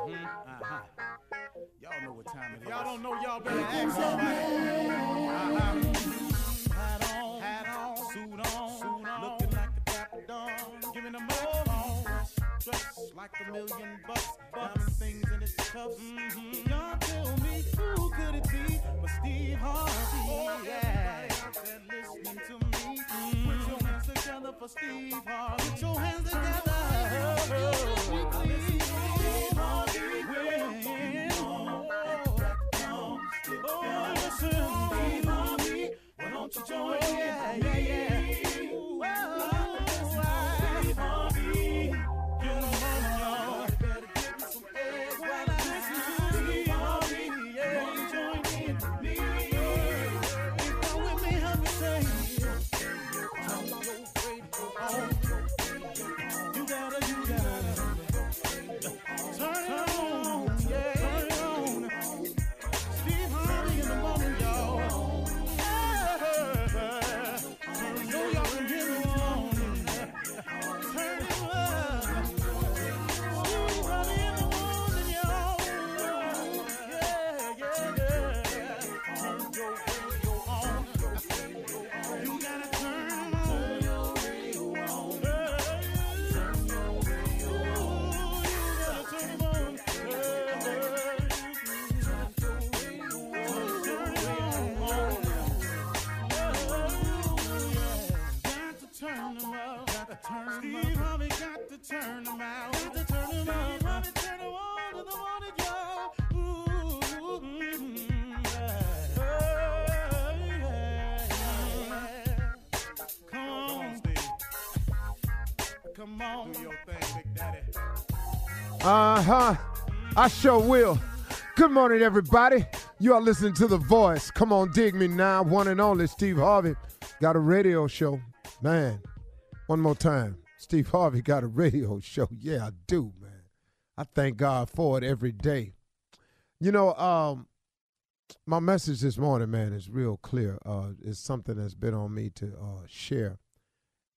Uh-huh. Y'all know what time it is. Y'all don't know, y'all better ask somebody. Uh-huh. Hat on, hat on, suit on, suit on, looking like a dapper dawn, giving them all dressed like a million bucks, diamond things in its cuffs. Mm-hmm. Y'all tell me who could it be but Steve Harvey? Oh, yeah. Listening to me, mm-hmm. put your hands together for Steve Harvey. Put your hands together. Oh. Oh, Why don't oh, yeah, yeah, yeah. Uh huh. I sure will. Good morning, everybody. You are listening to The Voice. Come on, dig me now. One and only Steve Harvey got a radio show. Man, one more time. Steve Harvey got a radio show. Yeah, I do, man. I thank God for it every day. You know, um, my message this morning, man, is real clear. Uh, it's something that's been on me to uh, share,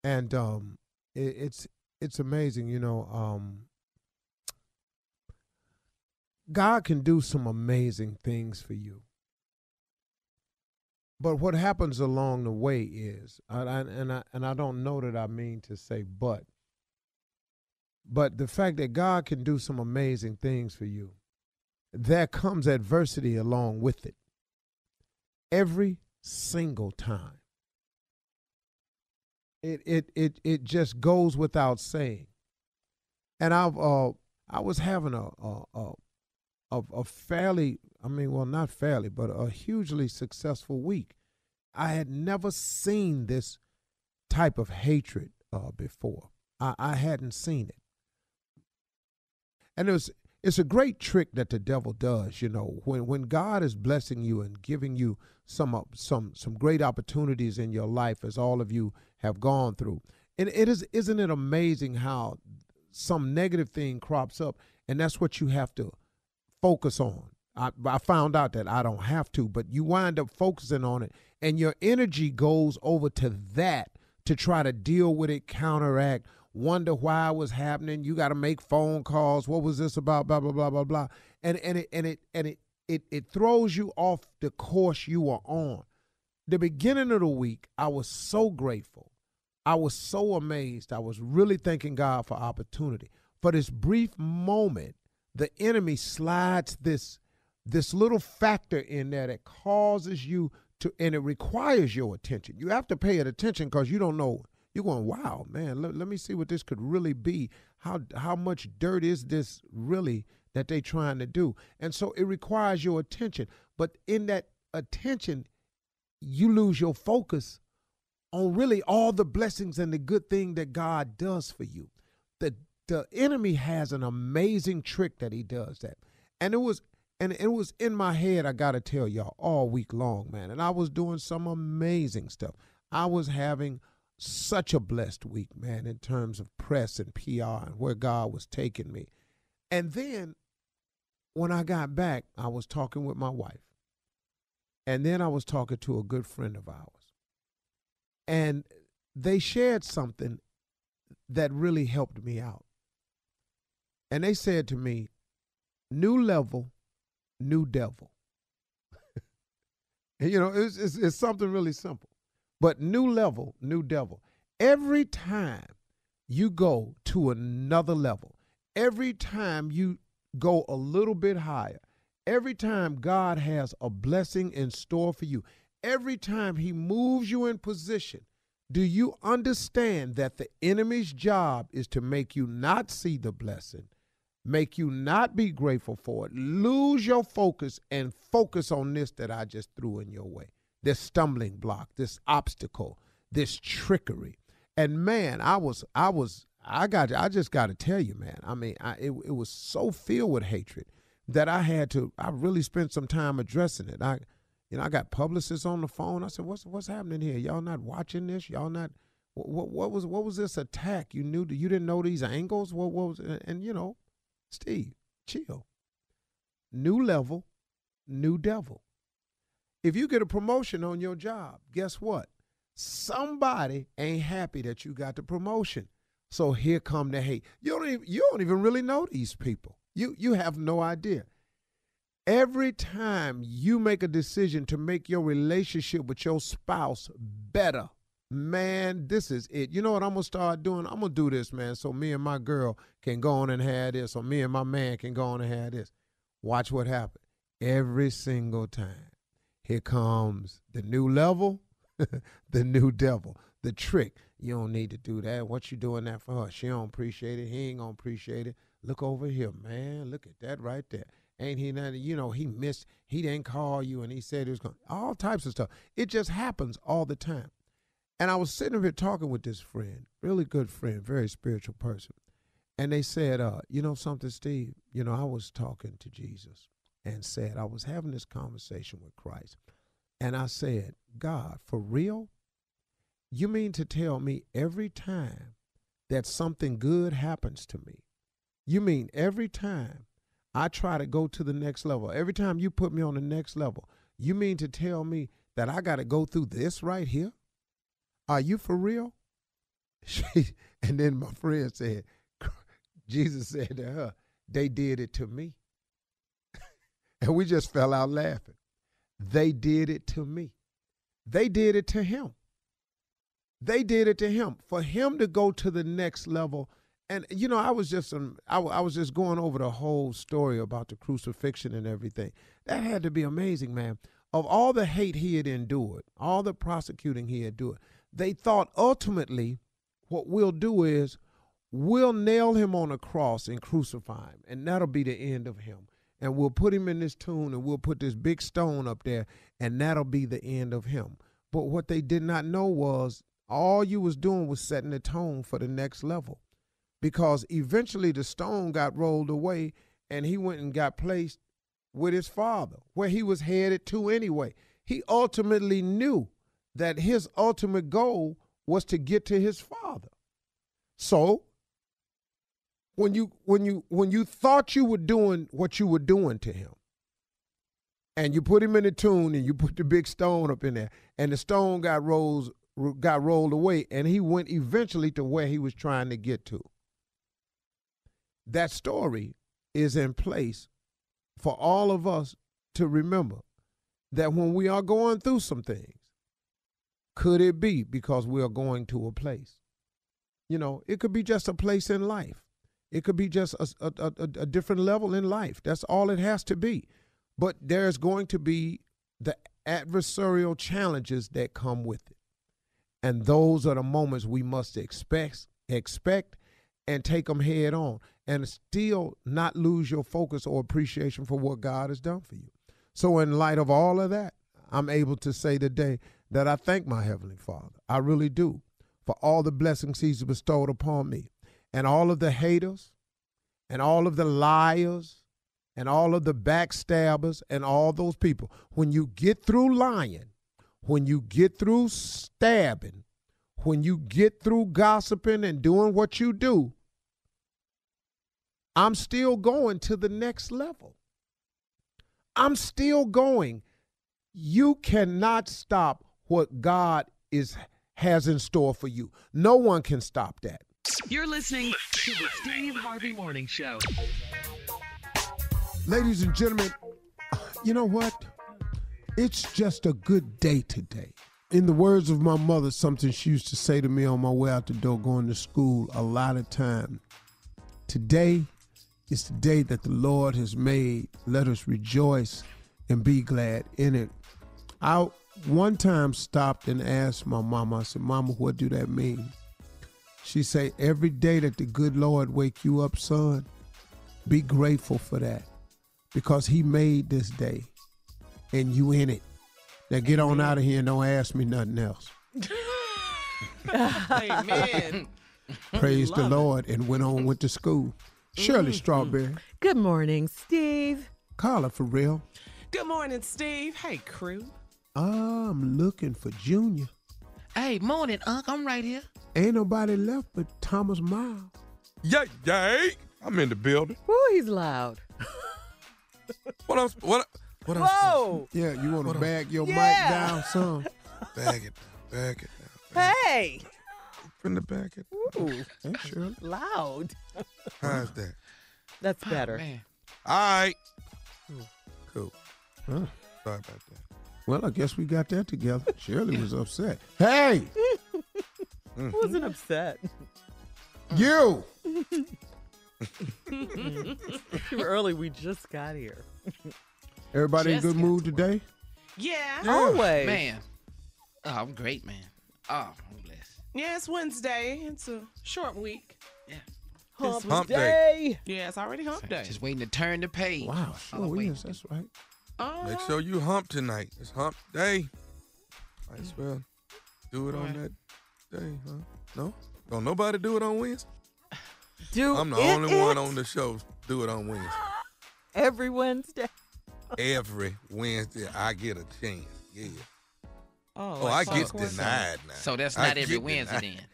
and um, it, it's it's amazing. You know, um, God can do some amazing things for you. But what happens along the way is, I, I, and I and I don't know that I mean to say but, but the fact that God can do some amazing things for you, there comes adversity along with it. Every single time. It it it it just goes without saying. And I've uh I was having a a, a a fairly, I mean, well, not fairly, but a hugely successful week. I had never seen this type of hatred uh, before. I, I hadn't seen it, and it was it's a great trick that the devil does. You know, when when God is blessing you and giving you some some some great opportunities in your life, as all of you have gone through, and it is isn't it amazing how some negative thing crops up, and that's what you have to focus on. I, I found out that I don't have to, but you wind up focusing on it, and your energy goes over to that to try to deal with it, counteract, wonder why it was happening. You got to make phone calls. What was this about? Blah blah blah blah blah. And and it and it and it it it throws you off the course you were on. The beginning of the week, I was so grateful. I was so amazed. I was really thanking God for opportunity. For this brief moment, the enemy slides this this little factor in there that causes you to and it requires your attention you have to pay it attention because you don't know you're going wow man let, let me see what this could really be how how much dirt is this really that they trying to do and so it requires your attention but in that attention you lose your focus on really all the blessings and the good thing that god does for you the the enemy has an amazing trick that he does that. And it was and it was in my head, I gotta tell y'all, all week long, man. And I was doing some amazing stuff. I was having such a blessed week, man, in terms of press and PR and where God was taking me. And then when I got back, I was talking with my wife. And then I was talking to a good friend of ours. And they shared something that really helped me out. And they said to me, new level, new devil. and, you know, it's, it's, it's something really simple. But new level, new devil. Every time you go to another level, every time you go a little bit higher, every time God has a blessing in store for you, every time He moves you in position, do you understand that the enemy's job is to make you not see the blessing, make you not be grateful for it, lose your focus, and focus on this that I just threw in your way this stumbling block, this obstacle, this trickery. And man, I was, I was, I got, I just got to tell you, man. I mean, I, it, it was so filled with hatred that I had to. I really spent some time addressing it. I, you know, I got publicists on the phone. I said, "What's what's happening here? Y'all not watching this? Y'all not? What, what, was what was this attack? You knew you didn't know these angles? What, what was? And you know, Steve, chill. New level, new devil. If you get a promotion on your job, guess what? Somebody ain't happy that you got the promotion. So here come the hate. You don't even, you don't even really know these people. You you have no idea. Every time you make a decision to make your relationship with your spouse better, man, this is it. You know what I'm gonna start doing? I'm gonna do this, man, so me and my girl can go on and have this, or me and my man can go on and have this. Watch what happens every single time. Here comes the new level, the new devil, the trick. You don't need to do that. What you doing that for her? She don't appreciate it. He ain't gonna appreciate it. Look over here, man. Look at that right there. Ain't he nothing? You know, he missed. He didn't call you, and he said he was going. All types of stuff. It just happens all the time. And I was sitting here talking with this friend, really good friend, very spiritual person, and they said, uh, you know something, Steve. You know, I was talking to Jesus, and said, I was having this conversation with Christ. And I said, God, for real? You mean to tell me every time that something good happens to me, you mean every time I try to go to the next level, every time you put me on the next level, you mean to tell me that I got to go through this right here? Are you for real? and then my friend said, Jesus said to her, they did it to me. And we just fell out laughing. They did it to me. They did it to him. They did it to him. For him to go to the next level. And you know, I was just um, I, I was just going over the whole story about the crucifixion and everything. That had to be amazing, man. Of all the hate he had endured, all the prosecuting he had endured, they thought ultimately what we'll do is we'll nail him on a cross and crucify him, and that'll be the end of him and we'll put him in this tomb and we'll put this big stone up there and that'll be the end of him. But what they did not know was all you was doing was setting the tone for the next level. Because eventually the stone got rolled away and he went and got placed with his father, where he was headed to anyway. He ultimately knew that his ultimate goal was to get to his father. So when you when you when you thought you were doing what you were doing to him and you put him in the tomb and you put the big stone up in there and the stone got rolls got rolled away and he went eventually to where he was trying to get to. That story is in place for all of us to remember that when we are going through some things could it be because we are going to a place? You know it could be just a place in life it could be just a, a, a, a different level in life. That's all it has to be. But there's going to be the adversarial challenges that come with it. And those are the moments we must expect, expect and take them head on and still not lose your focus or appreciation for what God has done for you. So, in light of all of that, I'm able to say today that I thank my Heavenly Father. I really do for all the blessings He's bestowed upon me and all of the haters and all of the liars and all of the backstabbers and all those people, when you get through lying, when you get through stabbing, when you get through gossiping and doing what you do, I'm still going to the next level. I'm still going. You cannot stop what God is has in store for you. No one can stop that. You're listening to the Steve Harvey Morning Show. Ladies and gentlemen, you know what? It's just a good day today. In the words of my mother, something she used to say to me on my way out the door going to school a lot of time. Today is the day that the Lord has made. Let us rejoice and be glad in it. I one time stopped and asked my mama, I said, Mama, what do that mean? She say, every day that the good Lord wake you up, son, be grateful for that because he made this day and you in it. Now get on out of here and don't ask me nothing else. Amen. Praise the Lord and went on went to school. Shirley mm-hmm. Strawberry, Good morning, Steve. Carla Ferrell. Good morning, Steve. Hey, crew. I'm looking for Junior. Hey, morning, Unc. I'm right here. Ain't nobody left but Thomas Miles. Yay, yay! I'm in the building. Woo, he's loud. What else? What? What else? Whoa! Yeah, you want to Hold bag your Yeah. mic down some? Bag it down. Bag it down. Hey! From the back it. Ooh, Hey, Shirley. loud. How's that? That's better. Man. All right. Cool. Huh. Sorry about that. Well, I guess we got that together. Shirley was upset. Hey, Mm-hmm. I wasn't upset. you! Too early. We just got here. Everybody in Just good got mood to work. today? Yeah. Always. Man. Oh, I'm great, man. Oh, I'm blessed. Yeah, it's Wednesday. It's a short week. Yeah. Hump, Hump day. day. Yeah, it's already hump day. Just waiting to turn the page. Wow, Oh, sure wait. is. That's right. Oh, Make sure you hump tonight. It's hump day. Might as mm. well do it on that day, huh? No? Don't nobody do it on Wednesday? Do I'm the it, only one on the show do it on Wednesday. every Wednesday. Every Wednesday I get a chance. Yeah. Oh, Oh, like I get popcorn. denied now. So that's I not every Wednesday denied.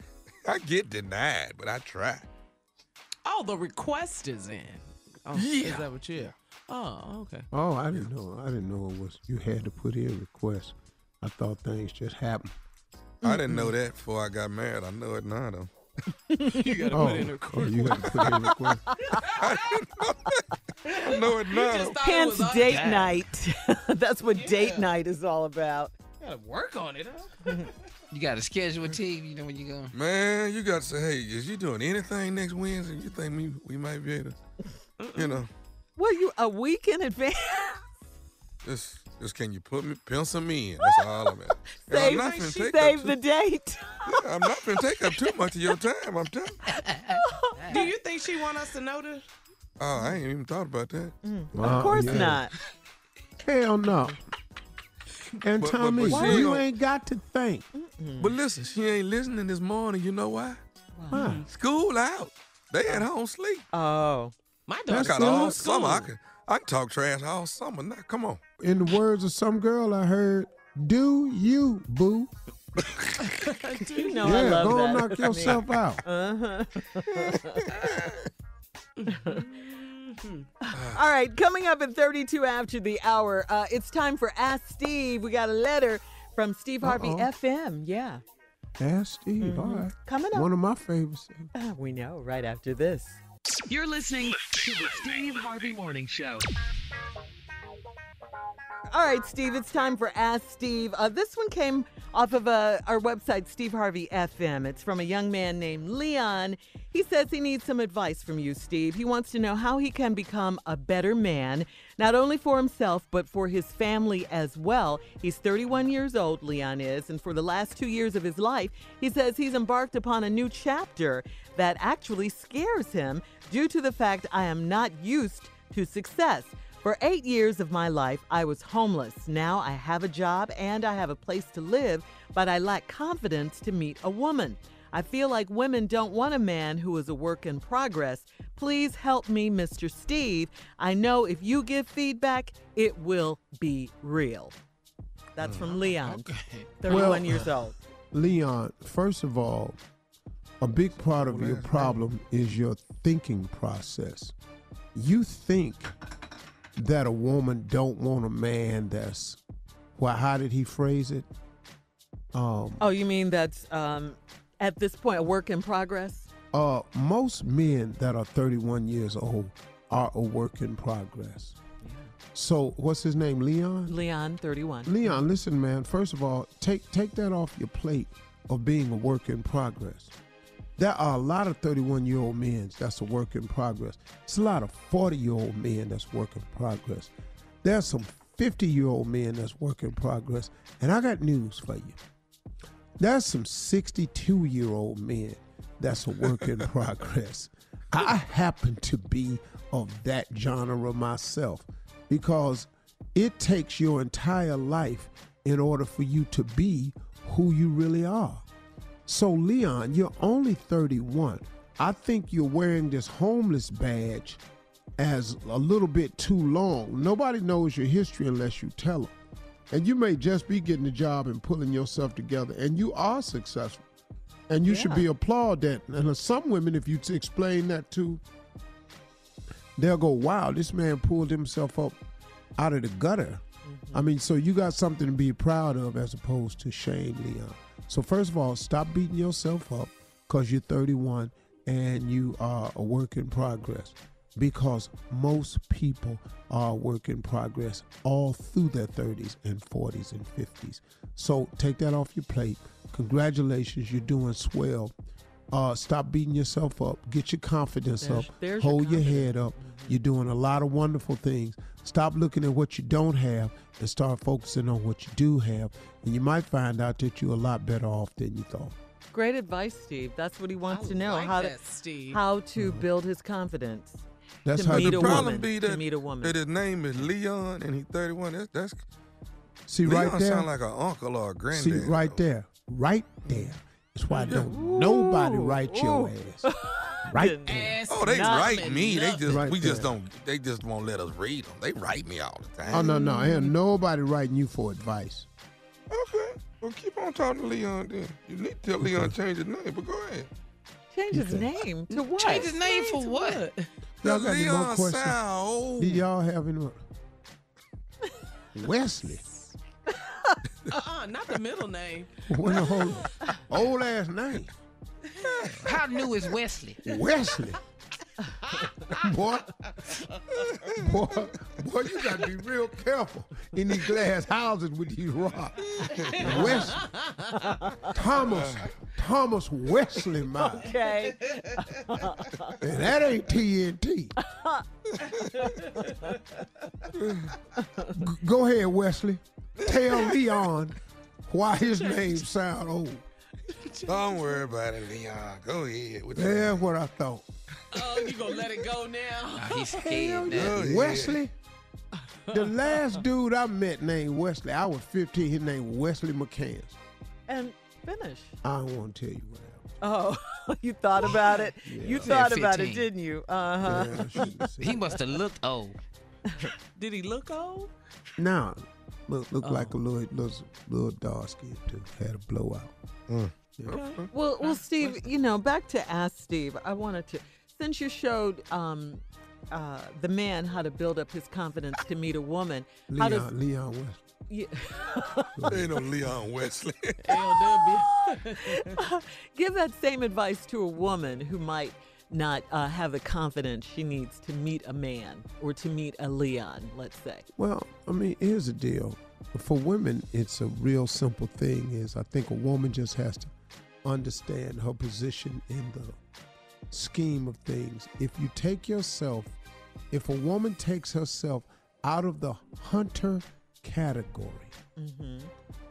then. I get denied, but I try. Oh, the request is in. Oh, Yeah. Is that what you? Oh, okay. Oh, I didn't know. I didn't know it was you had to put in requests. I thought things just happened. I didn't know that before I got married. I know it now though. You gotta Oh, put in a oh, request. you got to put in requests. I know it now. just though. thought it Hence was on date time. night. That's what date night is all about. Gotta work on it, huh? You got to schedule a team. You know when you going. Man, you got to say, hey, is you doing anything next Wednesday? You think we we might be able to, you uh-uh. know, Well, you a week in advance. just just can you put me pencil me in? That's all I'm at. And I'm Save, not finna take save the too, date. I'm not gonna take up too much of your time. I'm telling. you. Do you think she want us to know this? Oh, I ain't even thought about that. Wow, of course yeah. not. Hell no. And But- but- Tommy, but she you ain't got to think. But listen, she ain't listening this morning. You know why? Why? School out. They at home sleep. Oh. My I daughter's got still all in school. summer. I can I can talk trash all summer. Now, come on. In the words of some girl I heard, do you, boo. Do You know I yeah, love go that. knock yourself out. Uh-huh. All right, coming up at 32 after the hour, uh, it's time for Ask Steve. We got a letter from Steve Harvey Uh-oh. FM. Yeah, Ask Steve. All right. coming up. One of my favorites. Uh, we know, right after this. You're listening to the Steve Harvey Morning Show. All right, Steve, it's time for Ask Steve. Uh, this one came off of uh, our website, Steve Harvey FM. It's from a young man named Leon. He says he needs some advice from you, Steve. He wants to know how he can become a better man, not only for himself, but for his family as well. He's 31 years old, Leon is, and for the last two years of his life, he says he's embarked upon a new chapter that actually scares him due to the fact I am not used to success. For eight years of my life, I was homeless. Now I have a job and I have a place to live, but I lack confidence to meet a woman. I feel like women don't want a man who is a work in progress. Please help me, Mr. Steve. I know if you give feedback, it will be real. That's from mm, Leon, Okay. 31 Well- years old. Leon, first of all, a big part of your problem is your thinking process. You think that a woman don't want a man that's well, how did he phrase it? Um Oh, you mean that's um, at this point a work in progress? uh most men that are 31 years old are a work in progress. So what's his name? Leon? Leon, 31. Leon, listen, man. First of all, take take that off your plate of being a work in progress. There are a lot of 31 year old men that's a work in progress. It's a lot of 40 year old men that's work in progress. There's some 50 year old men that's work in progress. And I got news for you. There's some 62 year old men that's a work in progress. I happen to be of that genre myself because it takes your entire life in order for you to be who you really are. So, Leon, you're only 31. I think you're wearing this homeless badge as a little bit too long. Nobody knows your history unless you tell them. And you may just be getting a job and pulling yourself together, and you are successful. And you should be applauded. And some women, if you explain that to, they'll go, wow, this man pulled himself up out of the gutter. Mm-hmm. I mean, so you got something to be proud of as opposed to shame, Leon. So, first of all, stop beating yourself up because you're 31 and you are a work in progress. Because most people are work in progress all through their 30s and 40s and 50s. So, take that off your plate. Congratulations, you're doing swell. Uh, stop beating yourself up. Get your confidence There's- up. there's Hold your confidence. head up. You're doing a lot of wonderful things. Stop looking at what you don't have and start focusing on what you do have. And you might find out that you're a lot better off than you thought. Great advice, Steve. That's what he wants I to know like how that, to Steve. how to build his confidence. That's To how meet you a do it. woman. Problem be to that, meet a woman. that his name is Leon and he's 31. That's that's See Leon right there. sound like an uncle or a granddad. See granddad. right there. Right there. That's why don't nobody write your ass. Right. Ass Oh, they write me. They enough. just Right we just don't. They just won't let us read them. They write me all the time. Oh no, no, ain't nobody writing you for advice. Okay. Well, keep on talking to Leon then. You need to tell Leon change his name, but go ahead. Change his name to what? Change his name for what? Y'all Cause got any more questions? sound old. Do y'all have any more? Wesley. Uh-uh, not the middle name. What a whole old ass name. How new is Wesley? Wesley. boy, boy, boy, you gotta be real careful in these glass houses with these rocks. Wesley, Thomas, Thomas Wesley, man, Okay. and that ain't TNT. G- Go ahead, Wesley. Tell Leon why his name sound old. Don't worry about it, Leon. Go ahead. With That's what I thought. Oh, you gonna let it go now? Oh, he's scared now. Yeah. Wesley. The last dude I met named Wesley, I was 15. His name was Wesley McCants. And finish. I don't want to tell you what Oh, you thought about it. You thought about it, 15. didn't you? Uh huh. Yeah, I shouldn't have said He must have looked old. Did he look old? Now, look, look like a little, little, little dark skin too. Had a blowout. Well, well, Steve, you know, back to Ask Steve. I wanted to, since you showed um, uh, the man how to build up his confidence to meet a woman, how Leon, does Leon Wesley. you, Ain't no Leon Wesley. LW. give that same advice to a woman who might not uh, have the confidence she needs to meet a man or to meet a Leon, let's say. Well, I mean, here's the deal. For women, it's a real simple thing. Is I think a woman just has to understand her position in the scheme of things. If you take yourself, if a woman takes herself out of the hunter category,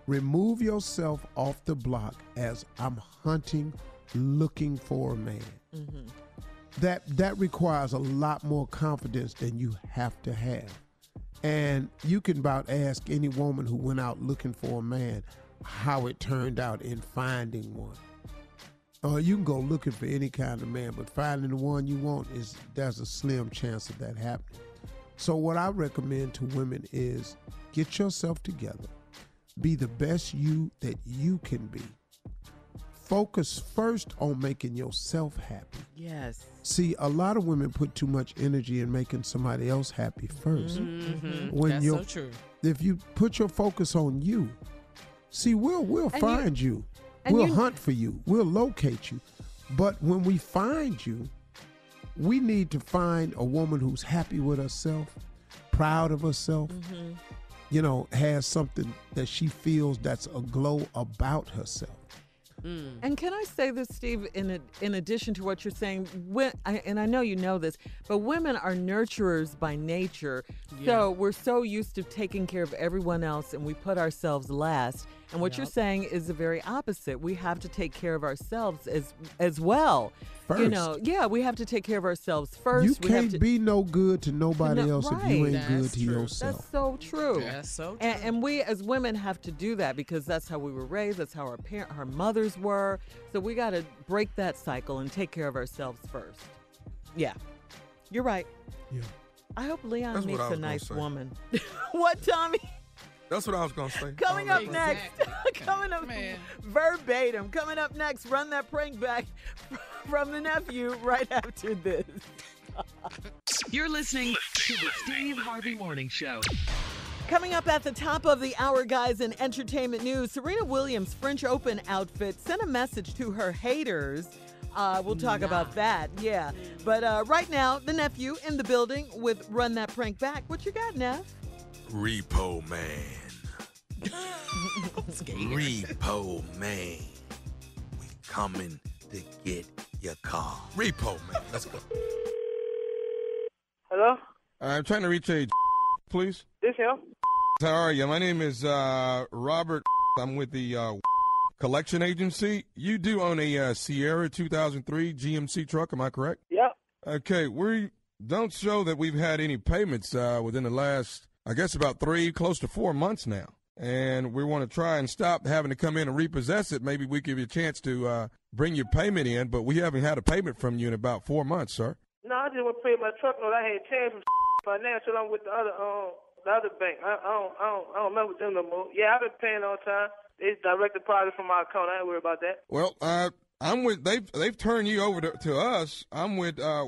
remove yourself off the block as I'm hunting, looking for a man. That that requires a lot more confidence than you have to have. And you can about ask any woman who went out looking for a man how it turned out in finding one. Or you can go looking for any kind of man, but finding the one you want is there's a slim chance of that happening. So what I recommend to women is get yourself together. Be the best you that you can be. Focus first on making yourself happy. Yes. See, a lot of women put too much energy in making somebody else happy 1st Mhm. When That's you're so true. if you put your focus on you, see, we'll we'll And find you. and We'll you- hunt for you. We'll locate you. But when we find you, we need to find a woman who's happy with herself, proud of herself, Mm-hmm. you know, has something that she feels that's a glow about herself. Mm. And can I say this, Steve? In a, in addition to what you're saying, when, I, and I know you know this, but women are nurturers by nature. So we're so used to taking care of everyone else, and we put ourselves last. And what you're saying is the very opposite. We have to take care of ourselves as as well. You know, yeah, we have to take care of ourselves first. you we have can't to, be no good to nobody No, else if you right. ain't good to true. yourself. That's so true. That's so true. And, and we as women have to do that because that's how we were raised. That's how our parent, our mothers were. So we got to break that cycle and take care of ourselves first. Yeah, you're right. Yeah. I hope Leon That's meets I a nice woman. what, Tommy? That's what I was gonna say. Coming Oh, up that's next. Coming up Man. verbatim. Coming up next. Run that prank back from the nephew right after this. You're listening to the Steve Harvey Morning Show. Coming up at the top of the hour, guys, in entertainment news, Serena Williams' French Open outfit sent a message to her haters. Uh, we'll talk about that, yeah. But uh, right now, the nephew in the building with Run That Prank Back. What you got, Neff? Repo Man. Repo Man. We coming to get your car. Repo Man. Let's go. Hello? I'm trying to reach a please. This him? How are you? My name is uh, Robert. I'm with the uh, collection agency. You do own a uh, Sierra 2003 GMC truck, am I correct? Yep. Okay, we don't show that we've had any payments uh, within the last, I guess, about three, close to four months now. And we want to try and stop having to come in and repossess it. Maybe we give you a chance to uh, bring your payment in, but we haven't had a payment from you in about four months, sir. No, I just want to pay my truck note. I had changed from financial. I'm with the other um the other bank. I, I don't I don't I don't mess with them no more. Yeah, I've been paying on time. They direct deposit from my account. I ain't worried about that. Well, uh, I'm with they've they've turned you over to, to us. I'm with uh,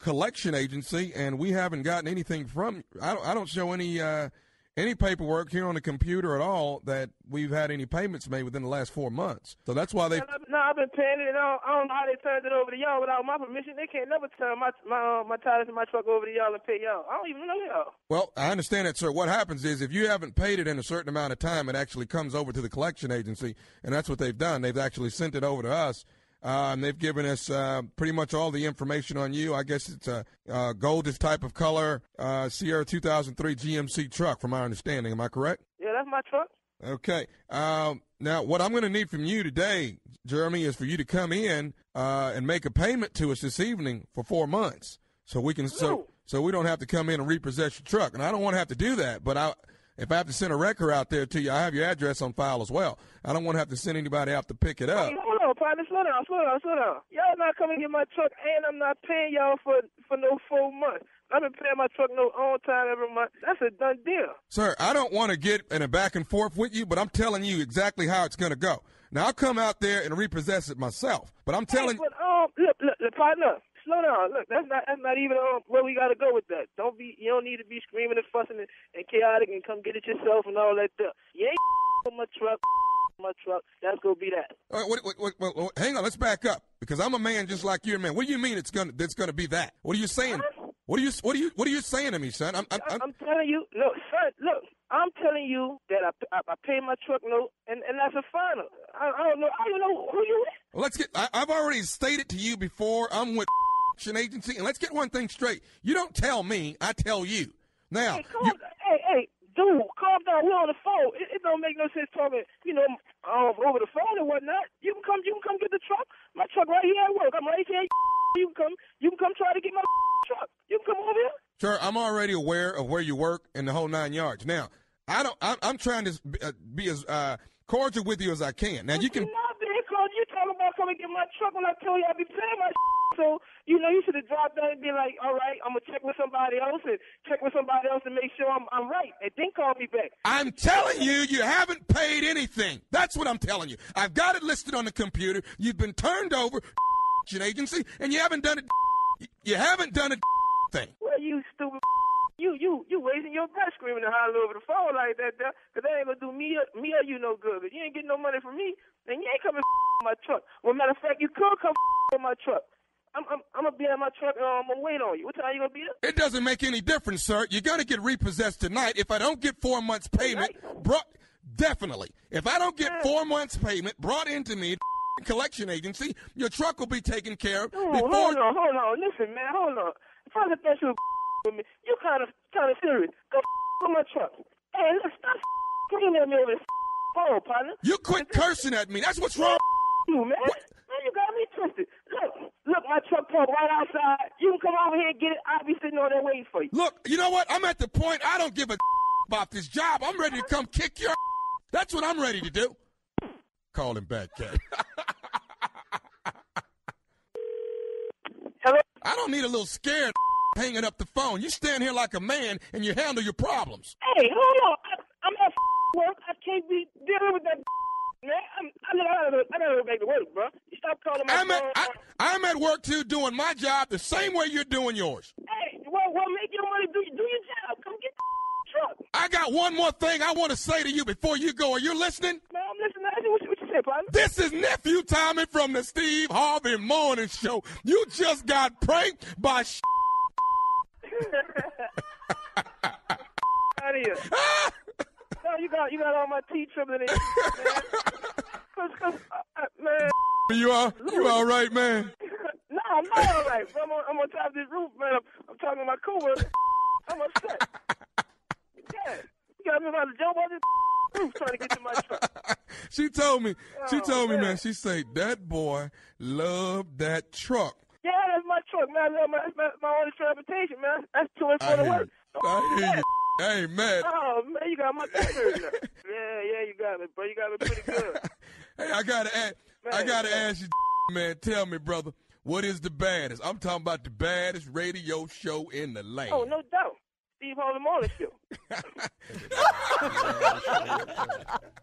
collection agency, and we haven't gotten anything from. I don't I don't show any uh, any paperwork here on the computer at all that we've had any payments made within the last four months. So that's why they. No, I've been paying it. And I don't, I don't know how they turned it over to y'all without my permission. They can't never turn my my uh, my titles and my truck over to y'all and pay y'all. I don't even know y'all. Well, I understand that, sir. What happens is if you haven't paid it in a certain amount of time, it actually comes over to the collection agency, and that's what they've done. They've actually sent it over to us. Uh, and they've given us uh, pretty much all the information on you. I guess it's a uh, goldish type of color uh, Sierra 2003 GMC truck, from my understanding. Am I correct? Yeah, that's my truck. Okay. Um, now, what I'm going to need from you today, Jeremy, is for you to come in uh, and make a payment to us this evening for four months, so we can so so we don't have to come in and repossess your truck. And I don't want to have to do that, but I. If I have to send a wrecker out there to you, I have your address on file as well. I don't want to have to send anybody out to pick it up. Hold partner. Slow down, slow down, slow down. Y'all not coming to get my truck, and I'm not paying y'all for for no full month. I've been paying my truck no on time every month. That's a done deal. Sir, I don't want to get in a back and forth with you, but I'm telling you exactly how it's going to go. Now, I'll come out there and repossess it myself, but I'm telling Hey, but um, look, look, look, partner, slow down. Look, that's not that's not even um where we gotta go with that. Don't be, you don't need to be screaming and fussing and, and chaotic and come get it yourself and all that stuff. You ain't on my truck, my truck. That's gonna be that. Uh, wait, wait, wait, wait, wait, hang on, let's back up because I'm a man just like you, man. What do you mean it's gonna it's gonna be that? What are you saying? What are you what are you what are you saying to me, son? I'm, I'm, I'm, I'm telling you, look, son, look. I'm telling you that I, I, I pay my truck note, and, and that's a final. I, I don't know. I don't know who you let's get. I, I've already stated to you before. I'm with agency, and let's get one thing straight. You don't tell me, I tell you. Now, Hey, you. Hey, hey, dude, calm down. We're on the phone. It, it don't make no sense talking, you know, um, over the phone and whatnot. You can come. You can come get the truck. My truck right here at work. I'm right here. You can come. You can come try to get my truck. You can come over here. sir, I'm already aware of where you work and the whole nine yards. Now, I don't. I'm, I'm trying to be, uh, as uh, cordial with you as I can. Now, you can. You're not being called. You about coming get my truck when I tell you I be paying my. So you know you should have dropped down and be like, all right, I'm gonna check with somebody else and check with somebody else to make sure I'm I'm right, and then call me back. I'm telling you, you haven't paid anything. That's what I'm telling you. I've got it listed on the computer. You've been turned over an agency, and you haven't done it. You haven't done a thing. Well, you stupid. You you you wasting your breath screaming and hollering over the phone like that, there, cause that ain't gonna do me or, me or you no good. Cause you ain't getting no money from me, and you ain't coming in my truck. Well, matter of fact, you could come on my truck. I'm I'm I'm gonna be at my truck and um, I'm gonna wait on you. What time you gonna be there? It doesn't make any difference, sir. You're gonna get repossessed tonight. If I don't get four months payment, brought definitely. If I don't get four months payment brought into me, collection agency, your truck will be taken care of before. hold on, hold on. Listen, man, hold on. If I get that you with me, you kind of kind of serious. Go with my truck. Hey, let's stop screaming at me over this phone, partner. You quit cursing at me. That's what's wrong. You man, man, you got me twisted. Look, look, my truck parked right outside. You can come over here and get it. I'll be sitting on there waiting for you. Look, you know what? I'm at the point I don't give a about this job. I'm ready to come kick your. That's what I'm ready to do. Call him back, Cat. Hello? I don't need a little scared hanging up the phone. You stand here like a man and you handle your problems. Hey, hold on. I, I'm at work. I can't be dealing with that man. I'm, I gotta, I gotta go back to work, bro. You stop calling my I'm phone. at, I, I'm at work too, doing my job the same way you're doing yours. Hey, well, well, make your money. Do, do your job. Come get the truck. I got one more thing I want to say to you before you go. Are you listening? Man, I'm listening. you. What, you- what you say, partner? This is nephew Tommy from the Steve Harvey Morning Show. You just got pranked by. Sh- out of here. no, you got you got all my teeth trembling in. Man, cause, cause, uh, man. you are you all right, man? no, I'm not all right. I'm on, I'm on top of this roof, man. I'm, I'm talking to my coworker. I'm upset. Yeah, you got me about to jump on this roof trying to get to my truck. She told me. She Oh, told me, man. man. She said that boy loved that truck. Yeah, that's my truck, man. That's my, my, my only transportation, man. That's to and I for the hear work. I hear you. Hey, man. Oh man, you got my fingers. yeah, yeah, you got me, bro. You got me pretty good. Hey, I gotta ask. I gotta man. ask you, man. Tell me, brother, what is the baddest? I'm talking about the baddest radio show in the land. Oh, no doubt. Steve Harvey Morning Show.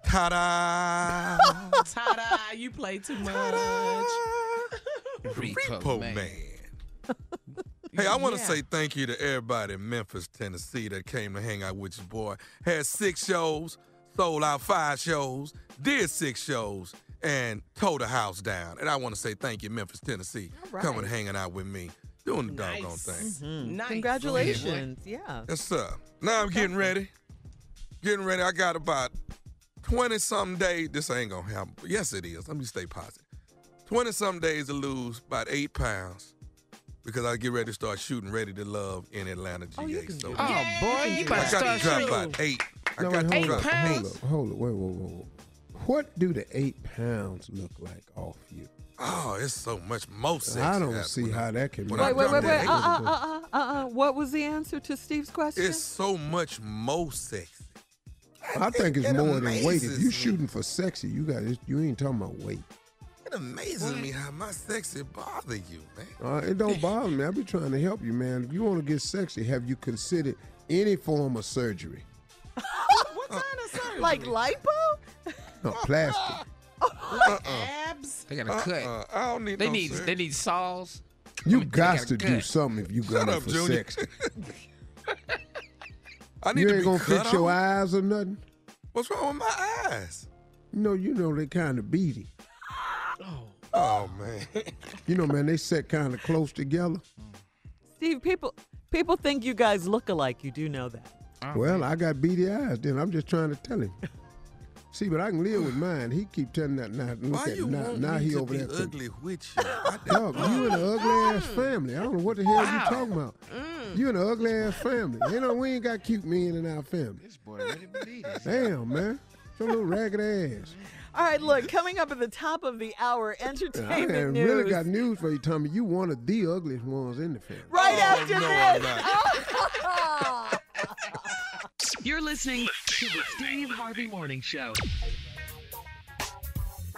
Ta-da! Ta-da! You play too much. Repo, Repo man. man. Hey, I want to Yeah. say thank you to everybody in Memphis, Tennessee that came to hang out with your boy. Had six shows, sold out five shows, did six shows, and tore the house down. And I want to say thank you, Memphis, Tennessee, All coming right. hanging out with me, doing the doggone mm-hmm. Mm-hmm. Nice. thing. Nice. Congratulations. Yeah. Yes, sir. Now I'm getting ready. Getting ready. I got about 20 something days. This ain't gonna happen. Yes, it is. Let me stay positive. 20 something days to lose about eight pounds because I get ready to start shooting Ready to Love in Atlanta, GA. Oh, you can so do Oh, boy, you I better got start to drop shooting. about eight. I No, got wait, to hold drop up, eight. hold up, hold up, wait, wait, wait, wait. What do the eight pounds look like off you? Oh, it's so much more sexy. I don't see when I- how that can. when make I Wait, wait, drop wait, wait. Uh, uh, uh, uh, uh, uh. What was the answer to Steve's question? It's so much more sexy. I think it's It more than weight. If you me. shooting for sexy, you got you ain't talking about weight. It amazes me how my sexy bother you, man. Uh, it don't bother me. I be trying to help you, man. If you want to get sexy, have you considered any form of surgery? What kind of surgery? like lipo? No, plastic. abs? They got a cut. Uh, I don't need They no need surgery. they need saws. You They got got to a do something if you Shut going up, for Junior. sexy. I need You to ain't be gonna cut fix your eyes or nothing. What's wrong with my eyes? You know, you know they kind of beady. Oh man. You know, man, they set kind of close together. Steve, people people think you guys look alike. You do know that. Well, I got beady eyes. Then I'm just trying to tell him. See, but I can live with mine. He keep telling that now. Look Why at you now, want now me he to over be there. ugly with you? I Dog, you in an ugly ass family. I don't know what the hell you talking about. Mm. You in an ugly ass family. You know, we ain't got cute men in our family. This boy ready to believe. Damn, man. Your little ragged ass. All right, look, coming up at the top of the hour, entertainment ain't news. really got news for you, Tommy. You one of the ugliest ones in the family. right Oh, after no, I'm this. You're listening to the Steve Harvey Morning Show.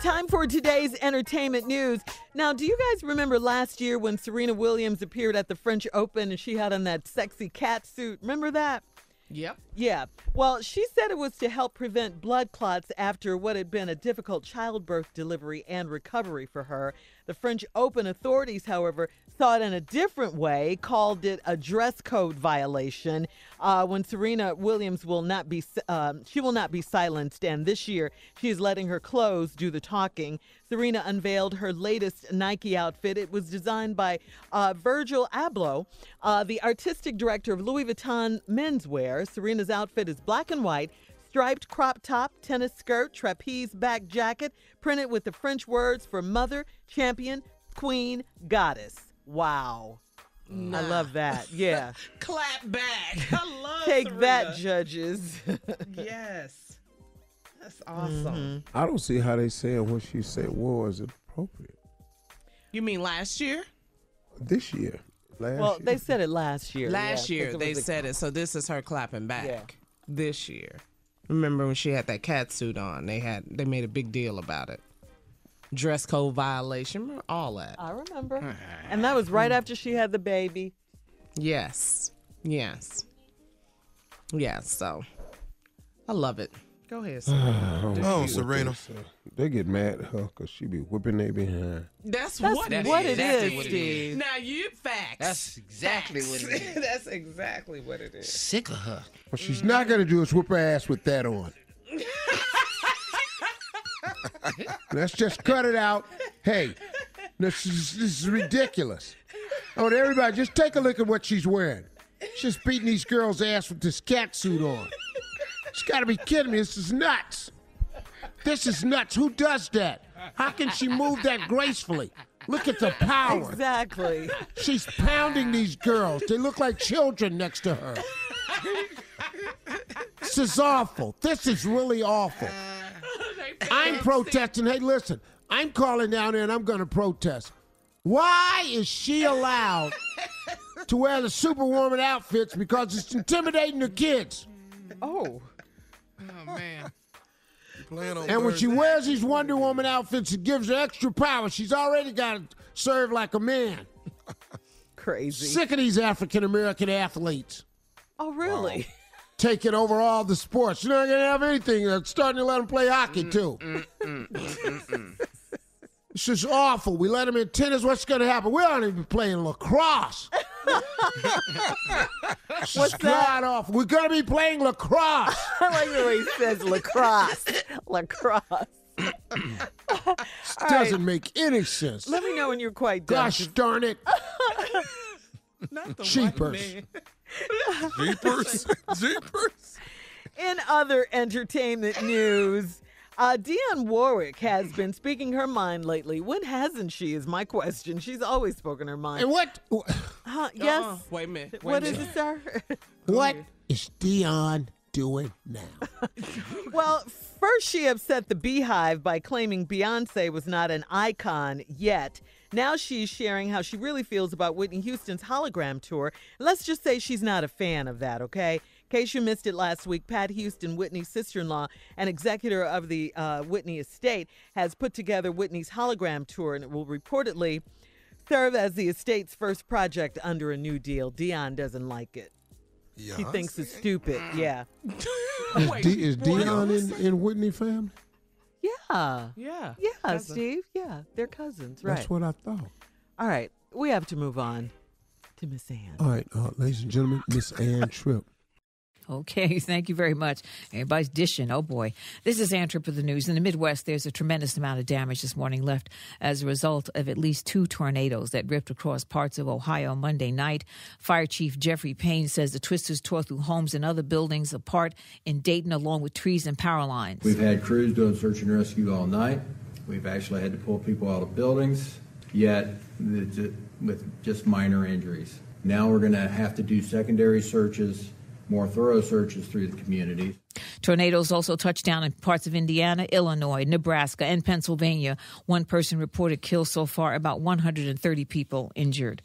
Time for today's entertainment news. Now, do you guys remember last year when Serena Williams appeared at the French Open and she had on that sexy cat suit? Remember that? Yep. Yeah. Well, she said it was to help prevent blood clots after what had been a difficult childbirth delivery and recovery for her. The French Open authorities, however, saw it in a different way, called it a dress code violation. Uh, when Serena Williams will not be, um, she will not be silenced, and this year she is letting her clothes do the talking. Serena unveiled her latest Nike outfit. It was designed by uh, Virgil Abloh, uh, the artistic director of Louis Vuitton Menswear. Serena's outfit is black and white striped crop top, tennis skirt, trapeze back jacket, printed with the French words for mother, champion, queen, goddess. Wow. I love that. Yeah. Clap back. I love Take Serena. that, judges. Yes. That's awesome. Mm-hmm. I don't see how they saying what she said was appropriate You mean last year? this year. Last well, year. they said it last year. Last yeah, year 'cause it they was a- said it, so this is her clapping back. Yeah. This year. Remember when she had that cat suit on? They had they made a big deal about it. Dress code violation, all that. I remember. And that was right after she had the baby. Yes. Yes. Yes, so I love it. Go ahead, Serena. Oh, Serena. Uh, they get mad at her because she be whipping their behind. That's, That's what, what, it it is. is, what it Steve. Now you facts. That's exactly what it is. That's exactly what it is. Sick of her. What she's not going to do is whip her ass with that on. Let's just cut it out. Hey, this is, this is ridiculous. Oh, and everybody, just take a look at what she's wearing. She's beating these girls' ass with this cat suit on. She's got to be kidding me. This is nuts. This is nuts. Who does that? How can she move that gracefully? Look at the power. Exactly. She's pounding these girls. They look like children next to her. This is awful. This is really awful. I'm protesting. Hey, listen, I'm calling down there and I'm going to protest. Why is she allowed to wear the Superwoman outfits because it's intimidating the kids? Oh. Oh man. And when she wears these Wonder Woman outfits, it gives her extra power. She's already got to serve like a man. Crazy. Sick of these African American athletes. Oh, really? Taking over all the sports. You're not going to have anything. They're starting to let them play hockey, mm, too. Mm, mm, it's just awful. We let them in tennis. What's going to happen? We aren't even playing lacrosse. What's God awful? We're going to be playing lacrosse. I like the way he says lacrosse. lacrosse. This doesn't make any sense. Let me know when you're quite done. Gosh darn it. Not the Cheapers. White man. Jeepers. Jeepers. In other entertainment news, uh, Dionne Warwick has been speaking her mind lately. When hasn't she? Is my question. She's always spoken her mind. And what Huh, yes. Uh-uh. Wait a minute. Wait What a is it, sir? what is Dionne doing now? well, first she upset the BeyHive by claiming Beyonce was not an icon yet. Now she's sharing how she really feels about Whitney Houston's hologram tour. Let's just say she's not a fan of that, okay? In case you missed it last week, Pat Houston, Whitney's sister in law and executor of the uh, Whitney estate, has put together Whitney's hologram tour, and it will reportedly serve as the estate's first project under a new deal. Dionne doesn't like it. Yeah. She thinks it's stupid. Yeah. Is, Wait, D- is? Dionne in, in Whitney family? Yeah. Yeah. Yeah, Cousin. Steve. Yeah, they're cousins, right? That's what I thought. All right, we have to move on to Miss Ann. All right, uh, ladies and gentlemen, Miss Ann Tripp. Okay, thank you very much. Everybody's dishing. Oh boy. This is Ann Tripp of the News. In the Midwest, there's a tremendous amount of damage this morning left as a result of at least two tornadoes that ripped across parts of Ohio Monday night. Fire Chief Jeffrey Payne says the twisters tore through homes and other buildings apart in Dayton, along with trees and power lines. We've had crews doing search and rescue all night. We've actually had to pull people out of buildings, yet with just minor injuries. Now we're going to have to do secondary searches, more thorough searches through the communities. Tornadoes also touched down in parts of Indiana, Illinois, Nebraska, and Pennsylvania. One person reported killed so far, about 130 people injured.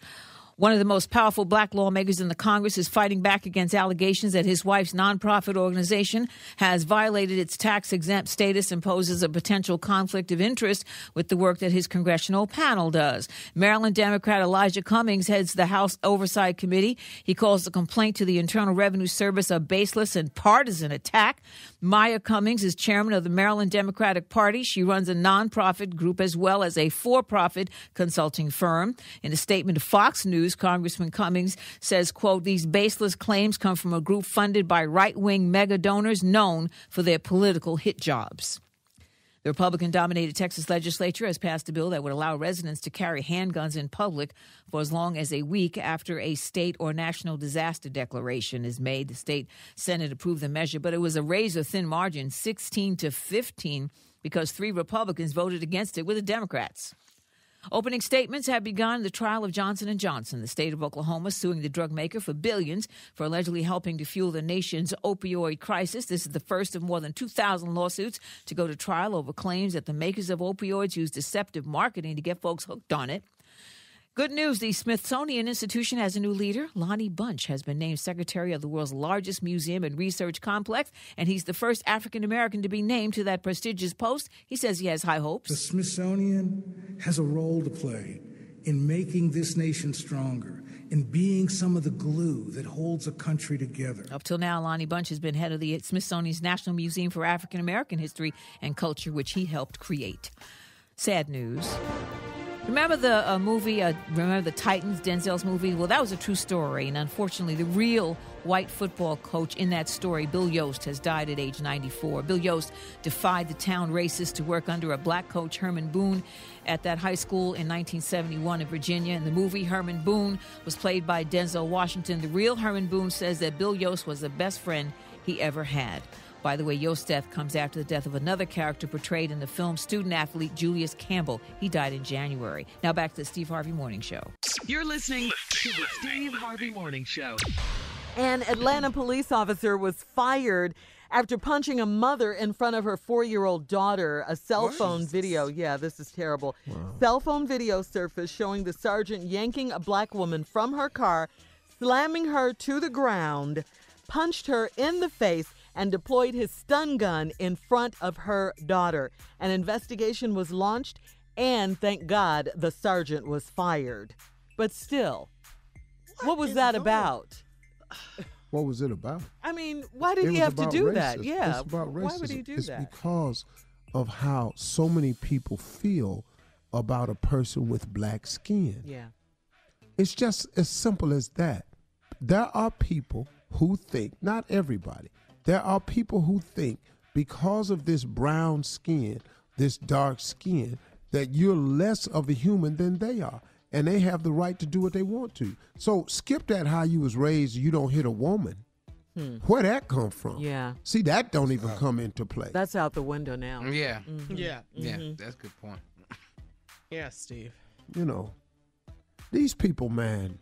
One of the most powerful black lawmakers in the Congress is fighting back against allegations that his wife's nonprofit organization has violated its tax exempt status and poses a potential conflict of interest with the work that his congressional panel does. Maryland Democrat Elijah Cummings heads the House Oversight Committee. He calls the complaint to the Internal Revenue Service a baseless and partisan attack. Maya Cummings is chairman of the Maryland Democratic Party. She runs a nonprofit group as well as a for profit consulting firm. In a statement to Fox News, Congressman Cummings says, quote, these baseless claims come from a group funded by right wing mega donors known for their political hit jobs. The Republican dominated Texas legislature has passed a bill that would allow residents to carry handguns in public for as long as a week after a state or national disaster declaration is made. The state Senate approved the measure, but it was a razor thin margin, 16 to 15, because three Republicans voted against it with the Democrats. Opening statements have begun the trial of Johnson & Johnson, the state of Oklahoma suing the drug maker for billions for allegedly helping to fuel the nation's opioid crisis. This is the first of more than 2,000 lawsuits to go to trial over claims that the makers of opioids use deceptive marketing to get folks hooked on it. Good news the Smithsonian Institution has a new leader. Lonnie Bunch has been named secretary of the world's largest museum and research complex, and he's the first African American to be named to that prestigious post. He says he has high hopes. The Smithsonian has a role to play in making this nation stronger, in being some of the glue that holds a country together. Up till now, Lonnie Bunch has been head of the Smithsonian's National Museum for African American History and Culture, which he helped create. Sad news. Remember the uh, movie, uh, remember the Titans, Denzel's movie? Well, that was a true story. And unfortunately, the real white football coach in that story, Bill Yoast, has died at age 94. Bill Yoast defied the town racists to work under a black coach, Herman Boone, at that high school in 1971 in Virginia. In the movie, Herman Boone was played by Denzel Washington. The real Herman Boone says that Bill Yoast was the best friend he ever had. By the way, Yoast's death comes after the death of another character portrayed in the film student athlete Julius Campbell. He died in January. Now back to the Steve Harvey Morning Show. You're listening to the Steve Harvey Morning Show. An Atlanta police officer was fired after punching a mother in front of her four year old daughter. A cell phone video, yeah, this is terrible. Cell phone video surfaced showing the sergeant yanking a black woman from her car, slamming her to the ground, punched her in the face, and deployed his stun gun in front of her daughter. An investigation was launched, and thank God the sergeant was fired. But still, what, was that about? What was it about? I mean, why did It he have to about do that? racism. Yeah. It's about racism. Why would he do it's that? because of how so many people feel about a person with black skin. Yeah. It's just as simple as that. There are people who think, not everybody, there are people who think because of this brown skin, this dark skin, that you're less of a human than they are. And they have the right to do what they want to. So skip that how you was raised, you don't hit a woman. Hmm. Where that come from? Yeah. See, that don't even come into play. That's out the window now. Yeah. Mhm. Yeah. Yeah, Mhm. that's a good point. Yeah, Steve. you know, these people, man,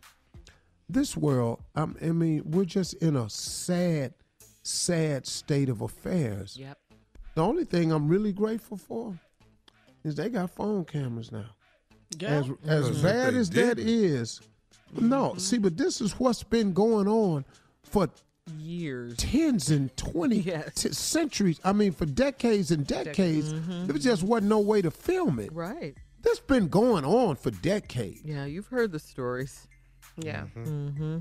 this world, um, I mean, we're just in a sad, sad state of affairs. Yep. The only thing I'm really grateful for is they got phone cameras now. As, as Because if bad as that didn't- is, no, see, but this is what's been going on for Years. tens and 20 Yes. t- centuries. I mean, for decades and decades, Mhm. there just wasn't no way to film it. Right. This been going on for decades. Yeah, you've heard the stories. Yeah. Mm-hmm.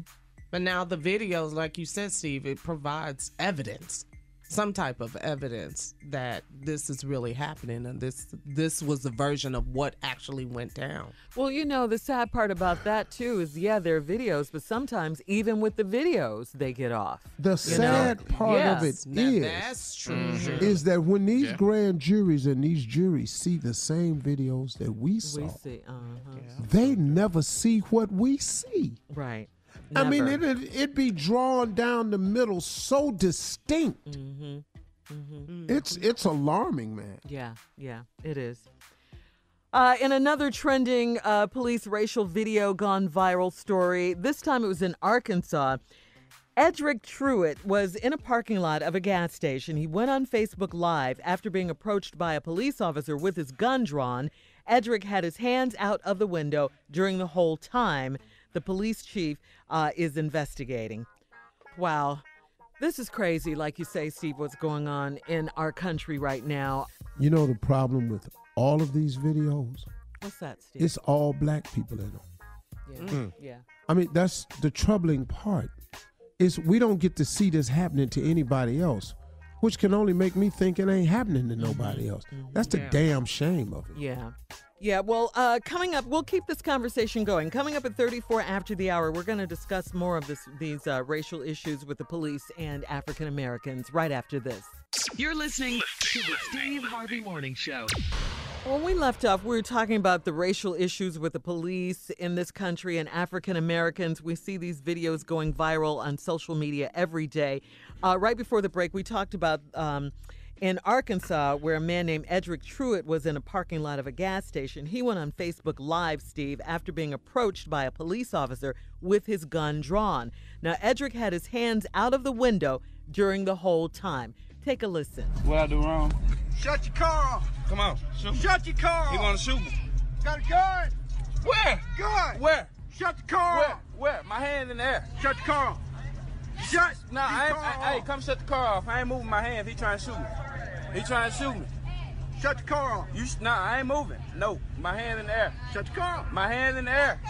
But now the videos, like you said, Steve, it provides evidence, some type of evidence that this is really happening, and this this was the version of what actually went down. Well, you know, the sad part about that too is, yeah, there are videos, but sometimes even with the videos, they get off. The sad know? part of it Yes. is, that's true. Mm-hmm. is that when these Yeah. grand juries and these juries see the same videos that we saw, We see. Uh-huh. they never see what we see. Right. I mean, Never. it, it it be drawn down the middle so distinct. Mm-hmm. Mm-hmm. It's it's alarming, man. Yeah, yeah, it is. Uh, in another trending uh, police racial video gone viral story, this time it was in Arkansas. Edric Truitt was in a parking lot of a gas station. He went on Facebook Live after being approached by a police officer with his gun drawn. Edric had his hands out of the window during the whole time. The police chief uh, is investigating. Wow. This is crazy, like you say, Steve, what's going on in our country right now. You know the problem with all of these videos? What's that, Steve? It's all black people in them. yeah. Mm. yeah. I mean, that's the troubling part. Is we don't get to see this happening to anybody else, which can only make me think it ain't happening to nobody else. That's the Yeah. damn shame of it. Yeah. Yeah, well, uh, coming up, we'll keep this conversation going. Coming up at 34 after the hour, we're going to discuss more of this, these uh, racial issues with the police and African Americans right after this. You're listening to the Steve Harvey Morning Show. When we left off, we were talking about the racial issues with the police in this country and African Americans. We see these videos going viral on social media every day. Uh, right before the break, we talked about um, in Arkansas where a man named Edric Truitt was in a parking lot of a gas station. He went on Facebook Live, Steve, after being approached by a police officer with his gun drawn. Now, Edric had his hands out of the window during the whole time. Take a listen. What I do wrong? Shut your car off. Come on, shoot me. Shut your car off. You gonna shoot me? Got a gun? Where? Gun. Where? Shut the car Where? off. Where? My hands in the air. Shut the car off. Shut Nah, the I ain't, car I, hey, come shut the car off. I ain't moving my hands. He trying to shoot me. He trying to shoot me. Shut the car off. You, sh- nah, I ain't moving. No, my hands in the air. Shut the car off. My hands in the air.